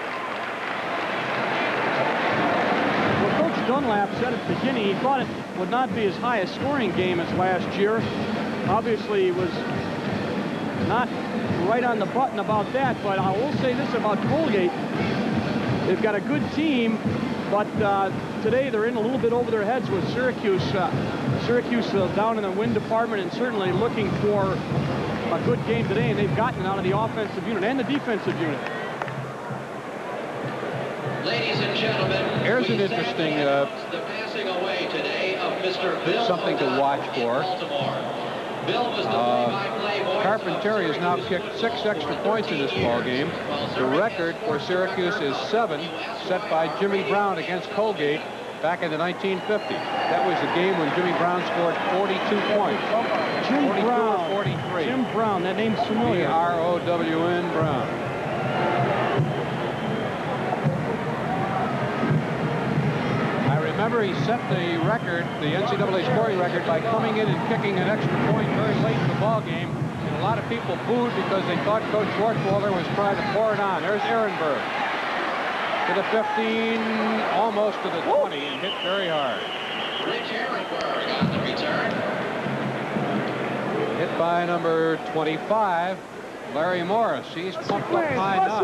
Well, Coach Dunlap said at the beginning he thought it would not be as high a scoring game as last year. Obviously, it was not right on the button about that, but I will say this about Colgate. They've got a good team, but uh, today they're in a little bit over their heads with Syracuse. Uh, Syracuse uh, down in the win department and certainly looking for a good game today, and they've gotten it out of the offensive unit and the defensive unit. Ladies and gentlemen, Here's we an interesting, uh, the passing away today of Mr. Bill something to watch for. Baltimore. Bill was the Uh, play-by-play Carpentieri has now kicked six extra points in this ball game. The record for Syracuse is seven, set by Jimmy Brown against Colgate back in the 1950s. That was the game when Jimmy Brown scored 42 points. Jim 42 Brown. or 43. Jim Brown, that name's familiar. B-R-O-W-N Brown. Remember he set the record, the NCAA scoring record, by coming in and kicking an extra point very late in the ball game. And a lot of people booed because they thought Coach Schwartzwalder was trying to pour it on. There's Ehrenberg. To the 15, almost to the 20, and hit very hard. Rich Ehrenberg on the return. Hit by number 25, Larry Morris. He's pumped up high now.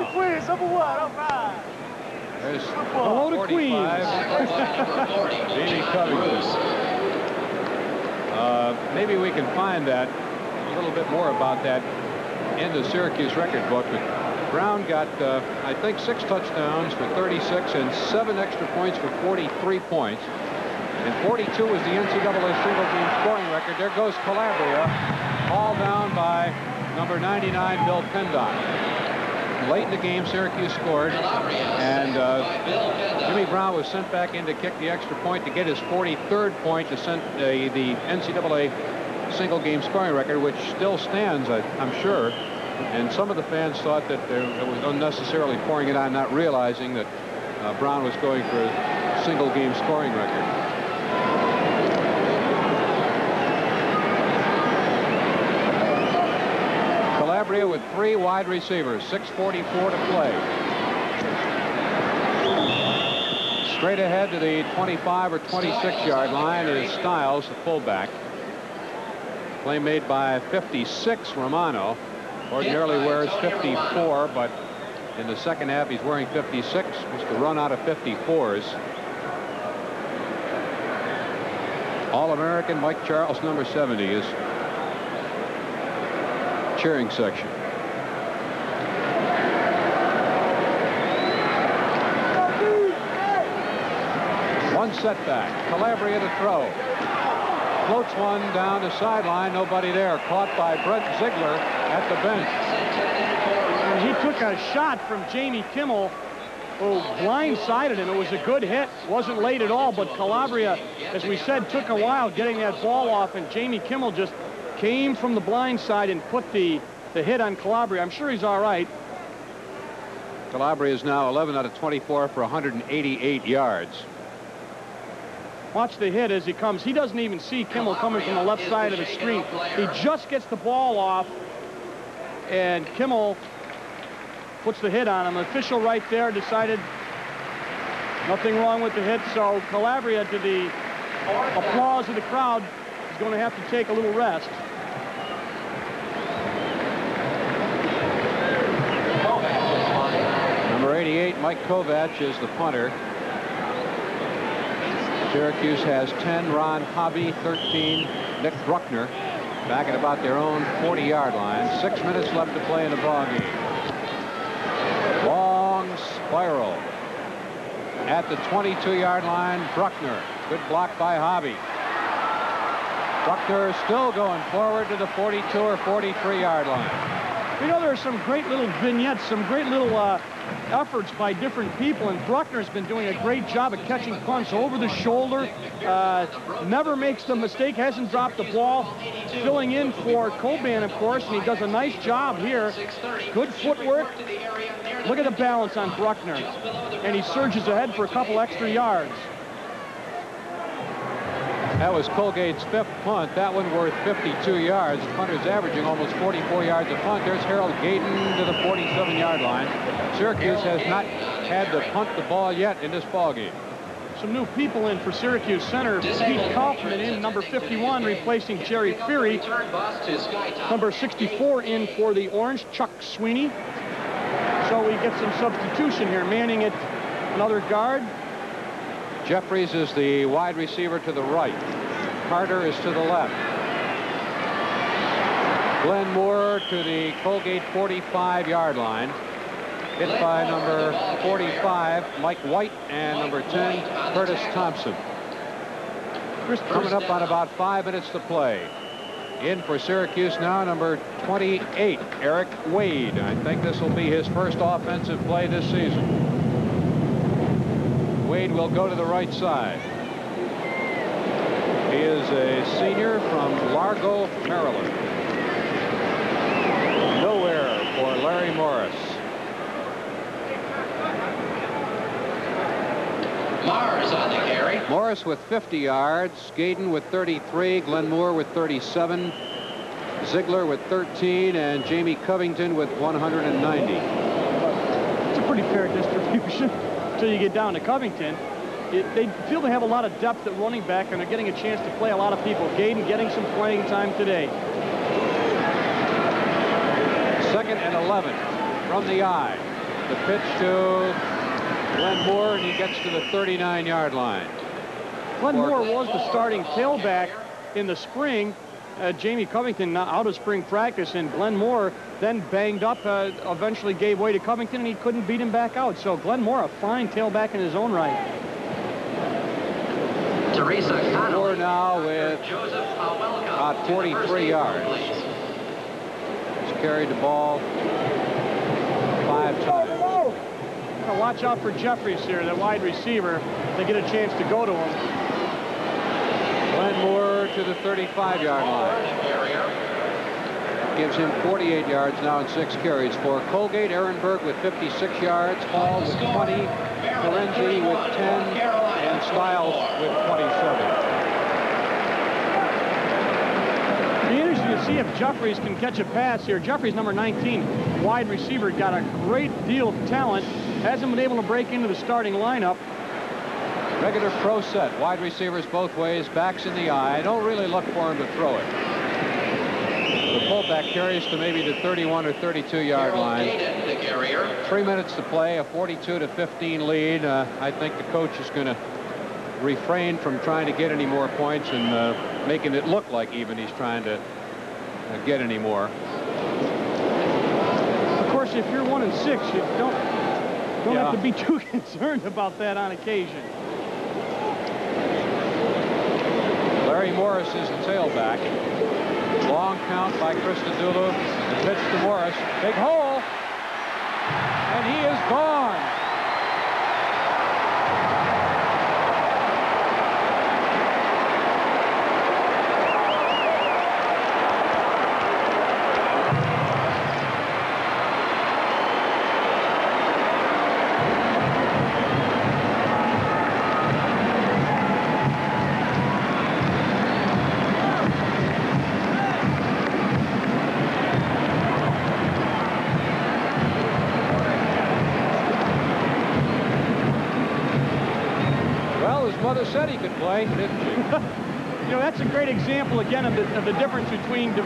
There's Hello to Queens. Tackled by number 40, Jamie Covington. Uh, maybe we can find that, a little bit more about that in the Syracuse record book. But Brown got, uh, I think, six touchdowns for 36 and seven extra points for 43 points. And 42 is the NCAA single team scoring record. There goes Calabria, all down by number 99, Bill Pendot. Late in the game, Syracuse scored, and uh. Jimmy Brown was sent back in to kick the extra point to get his 43rd point to send uh, the NCAA single game scoring record, which still stands, I, I'm sure, And some of the fans thought that it was unnecessarily pouring it on, not realizing that uh, Brown was going for a single game scoring record. With three wide receivers, 6.44 to play. Straight ahead to the 25 or 26 yard line is Stiles, the fullback. Play made by 56, Romano. Ordinarily wears 54, but in the second half he's wearing 56. Was to run out of 54s. All-American Mike Charles, number 70, is cheering section. One setback. Calabria to throw. Floats one down the sideline. Nobody there. Caught by Brent Ziegler at the bench. And he took a shot from Jamie Kimmel who blindsided him. It was a good hit. Wasn't late at all, but Calabria, as we said, took a while getting that ball off, and Jamie Kimmel just came from the blind side and put the, the hit on Calabria. I'm sure he's all right. Calabria is now 11 out of 24 for 188 yards. Watch the hit as he comes. He doesn't even see Kimmel coming from the left side of the screen. He just gets the ball off, and Kimmel puts the hit on him. The official right there decided nothing wrong with the hit, so Calabria, to the applause of the crowd, is going to have to take a little rest. 88, Mike Kovach is the punter. Syracuse has 10. Ron Hobby, 13. Nick Bruckner back at about their own 40-yard line. Six minutes left to play in the ball game. Long spiral. At the 22-yard line, Bruckner. Good block by Hobby. Bruckner still going forward to the 42 or 43-yard line. You know, there are some great little vignettes, some great little uh, efforts by different people, and Bruckner's been doing a great job of catching punts over the shoulder. Uh, never makes the mistake, hasn't dropped the ball. Filling in for Coban, of course, and he does a nice job here. Good footwork. Look at the balance on Bruckner. And he surges ahead for a couple extra yards. That was Colgate's fifth punt. That one worth 52 yards. Punter's averaging almost 44 yards a punt. There's Harold Gaydon to the 47-yard line. Syracuse has not had to punt the ball yet in this ball game. Some new people in for Syracuse center. Pete Kaufman in number 51, replacing Jerry Feary. Number 64 in for the Orange, Chuck Sweeney. So we get some substitution here. Manning it, another guard. Jeffries is the wide receiver to the right. Carter is to the left. Glenn Moore to the Colgate 45-yard line. Hit by number 45, Mike White, and number 10, Curtis Thompson. Coming up on about five minutes to play. In for Syracuse now, number 28, Eric Wade. I think this will be his first offensive play this season. Wade will go to the right side. He is a senior from Largo, Maryland. Nowhere for Larry Morris. Mars on the carry. Morris with 50 yards, Gaydon with 33, Glenn Moore with 37, Ziegler with 13, and Jamie Covington with 190. It's a pretty fair distribution until you get down to Covington. It, they feel they have a lot of depth at running back, and they're getting a chance to play a lot of people. Gaydon getting some playing time today. Second and 11 from the I. The pitch to Glenn Moore, and he gets to the 39-yard line. Glenn Moore was the starting tailback in the spring. Uh, Jamie Covington out of spring practice, and Glenn Moore then banged up, uh, eventually gave way to Covington, and he couldn't beat him back out. So Glenn Moore, a fine tailback in his own right. Teresa Moore now with about 43 yards. He's carried the ball five times. Gotta watch out for Jeffries here, the wide receiver. They get a chance to go to him. Glenn Moore to the 35-yard line. Gives him 48 yards now and six carries. For Colgate, Ehrenberg with 56 yards, Hall with 20, Terenzi with 10, and Stiles with 27. Be interesting to see if Jeffries can catch a pass here. Jeffries, number 19, wide receiver, got a great deal of talent. Hasn't been able to break into the starting lineup. Regular pro set, wide receivers both ways, backs in the I. Don't really look for him to throw it. The fullback carries to maybe the 31 or 32 yard line. Three minutes to play, a 42 to 15 lead. Uh, I think the coach is going to refrain from trying to get any more points and uh, making it look like even he's trying to uh, get any more. Of course, if you're one and six, you don't don't Yeah. have to be too (laughs) concerned about that on occasion. Larry Morris is the tailback. Long count by Christodoulou. The pitch to Morris. Big hole. And he is gone.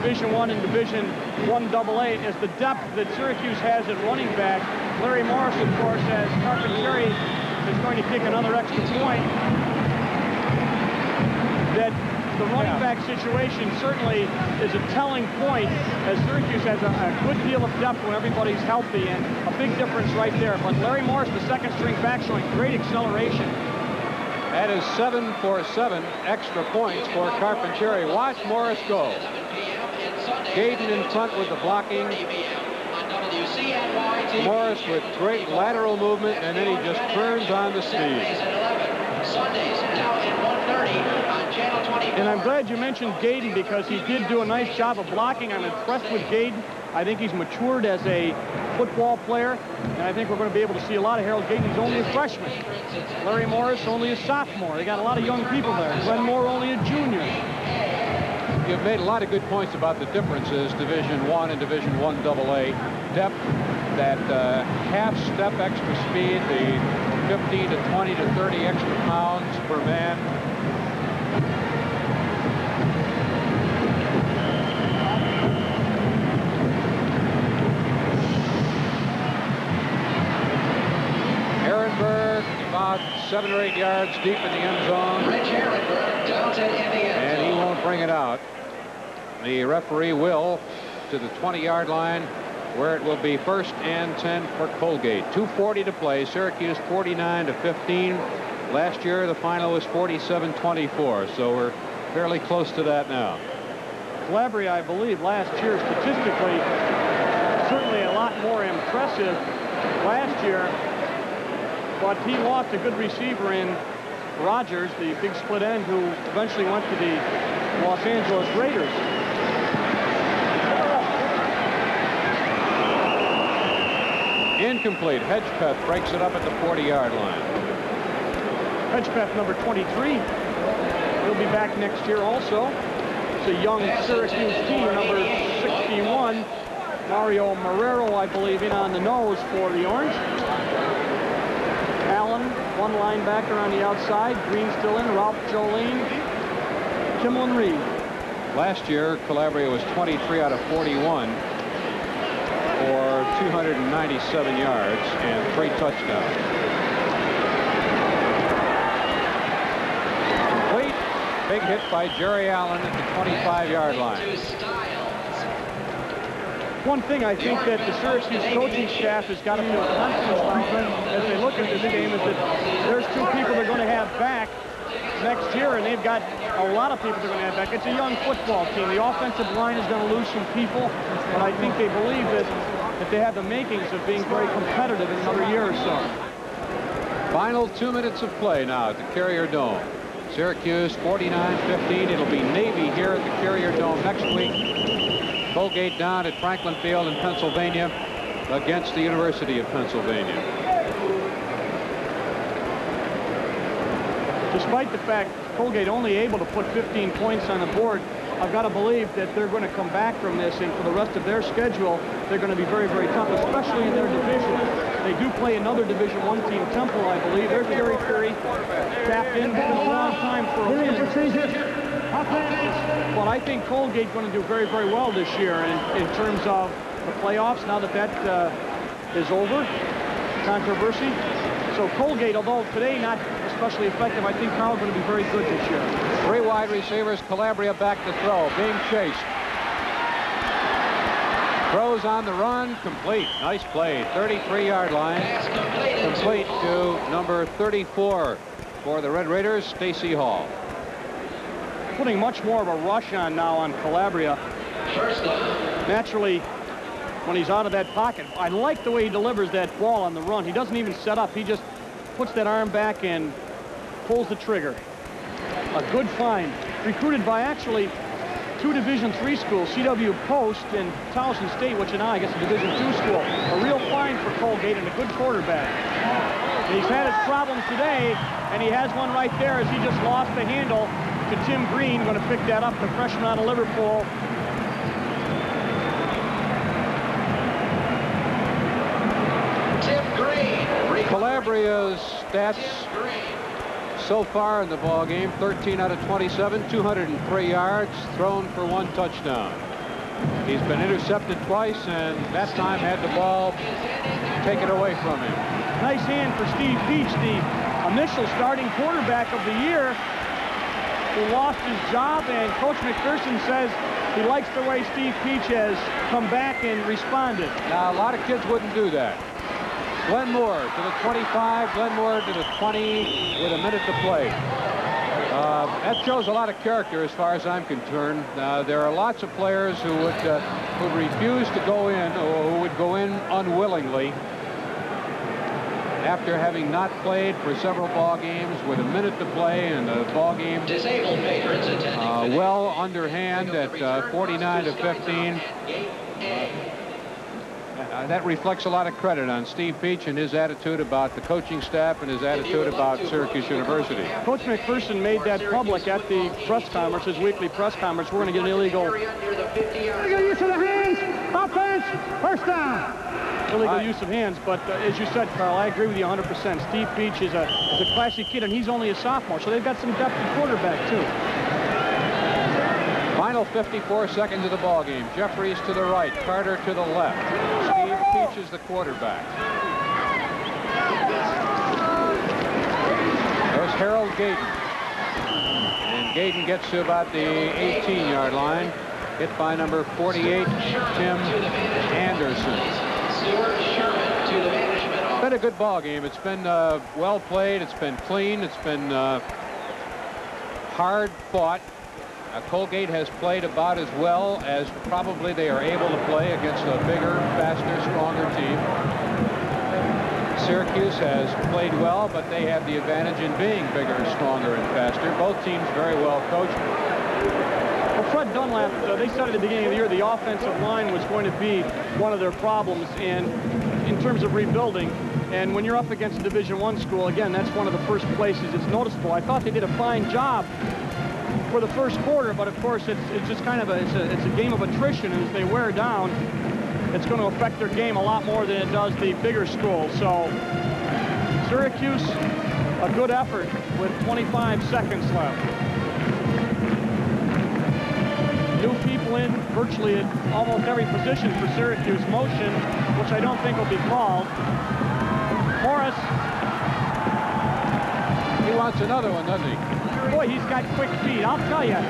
Division One and Division One Double A is the depth that Syracuse has at running back. Larry Morris, of course, as Carpentieri is going to kick another extra point. That the running back situation certainly is a telling point as Syracuse has a, a good deal of depth when everybody's healthy and a big difference right there. But Larry Morris, the second string back, showing great acceleration. That is seven for seven extra points for Carpentieri. Watch Morris go. Gaydon in front with the blocking. Morris with great lateral movement, and then he just turns on the speed. Sundays now at 1:30 on Channel 24. And I'm glad you mentioned Gaydon because he did do a nice job of blocking. I'm impressed with Gaydon. I think he's matured as a football player, and I think we're going to be able to see a lot of Harold Gaydon. He's only a freshman. Larry Morris only a sophomore. They got a lot of young people there. Glenn Moore only a junior. You've made a lot of good points about the differences, Division One and Division One Double A. Depth, that uh, half step extra speed, the 15 to 20 to 30 extra pounds per man. Ehrenberg about seven or eight yards deep in the end zone. Rich Ehrenberg to in the end And he won't bring it out. The referee will to the 20-yard line where it will be first and 10 for Colgate. 2.40 to play. Syracuse 49 to 15. Last year the final was 47-24, so we're fairly close to that now. Calabria, I believe, last year statistically, certainly a lot more impressive last year. But he lost a good receiver in Rogers, the big split end, who eventually went to the Los Angeles Raiders. Incomplete. Hedgepeth breaks it up at the 40-yard line. Hedgepeth, number 23. He'll be back next year also. It's a young Syracuse team, number 61. Mario Marrero, I believe, in on the nose for the Orange. Allen, one linebacker on the outside. Green still in. Ralph Jolene. Kimlin Reed. Last year, Calabria was 23 out of 41 for 297 yards and three touchdowns. Complete. Big hit by Jerry Allen at the 25-yard line. One thing I think that the Syracuse coaching staff has got to feel confident as they look at this game is that there's two people they're going to have back next year, and they've got a lot of people they're going to have back. It's a young football team. The offensive line is going to lose some people, but I think they believe that, that they have the makings of being very competitive in another year or so. Final two minutes of play now at the Carrier Dome. Syracuse 49-15. It'll be Navy here at the Carrier Dome next week. Colgate down at Franklin Field in Pennsylvania against the University of Pennsylvania. Despite the fact Colgate only able to put 15 points on the board, I've got to believe that they're going to come back from this, and for the rest of their schedule, they're going to be very, very tough, especially in their division. They do play another Division One team, Temple, I believe. There's Jerry Curry, tapped in, been a long time for a win. But I think Colgate's going to do very, very well this year in, in terms of the playoffs, now that that uh, is over, controversy. So Colgate, although today not especially effective, I think Carl's going to be very good this year. Three wide receivers, Calabria back to throw, being chased. Throws on the run, complete. Nice play, 33-yard line. Complete to number 34 for the Red Raiders, Stacy Hall. Putting much more of a rush on now on Calabria. Naturally, when he's out of that pocket, I like the way he delivers that ball on the run. He doesn't even set up. He just puts that arm back and pulls the trigger. A good find. Recruited by actually two Division three schools, CW Post and Towson State, which now I guess a Division two school. A real find for Colgate and a good quarterback. And he's had his problems today, and he has one right there as he just lost the handle to Tim Green. Going to pick that up, the freshman out of Liverpool. Tim Green. Calabria's stats so far in the ball game 13 out of 27 203 yards thrown for one touchdown. He's been intercepted twice and that time had the ball taken away from him. Nice hand for Steve Peach the initial starting quarterback of the year who lost his job and coach MacPherson says he likes the way Steve Peach has come back and responded. Now a lot of kids wouldn't do that Glenn Moore to the 25, Glenn Moore to the 20 with a minute to play. Uh, that shows a lot of character as far as I'm concerned. Uh, there are lots of players who would, uh, who refuse to go in or who would go in unwillingly after having not played for several ball games with a minute to play and a ball game uh, well underhand at uh, 49 to 15 uh, that reflects a lot of credit on Steve Peach and his attitude about the coaching staff and his attitude about Syracuse University. Coach MacPherson made that public at the press conference, his weekly press conference. We're going to get an illegal. Illegal use of the hands. Offense. First down. Illegal use of hands, but uh, as you said, Carl, I agree with you 100%. Steve Peach is a, is a classy kid, and he's only a sophomore, so they've got some depth at quarterback, too. Final 54 seconds of the ball game. Jeffries to the right, Carter to the left. Steve Peach is the quarterback. There's Harold Gaydon. And Gaydon gets to about the 18-yard line. Hit by number 48, Tim Anderson. It's been a good ball game. It's been uh, well played. It's been clean. It's been uh, hard fought. Uh, Colgate has played about as well as probably they are able to play against a bigger, faster, stronger team. Syracuse has played well, but they have the advantage in being bigger, stronger, and faster. Both teams very well coached. Well, Fred Dunlap, uh, they said at the beginning of the year the offensive line was going to be one of their problems and in terms of rebuilding. And when you're up against a Division One school, again, that's one of the first places it's noticeable. I thought they did a fine job for the first quarter, but of course it's, it's just kind of a it's, a it's, a game of attrition. As they wear down, it's going to affect their game a lot more than it does the bigger schools. So Syracuse, a good effort with 25 seconds left. New people in virtually at almost every position for Syracuse motion, which I don't think will be called. Morris. He wants another one, doesn't he? Boy, he's got quick feet. I'll tell you,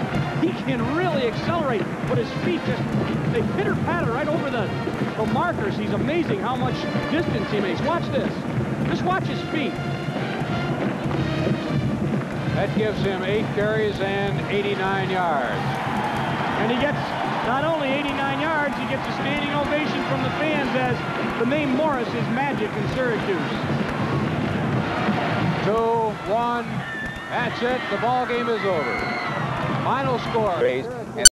he can really accelerate, but his feet just, they pitter-patter right over the, the markers. He's amazing how much distance he makes. Watch this. Just watch his feet. That gives him eight carries and 89 yards. And he gets not only 89 yards, he gets a standing ovation from the fans as the name Morris is magic in Syracuse. Two, one, that's it. The ball game is over. Final score. And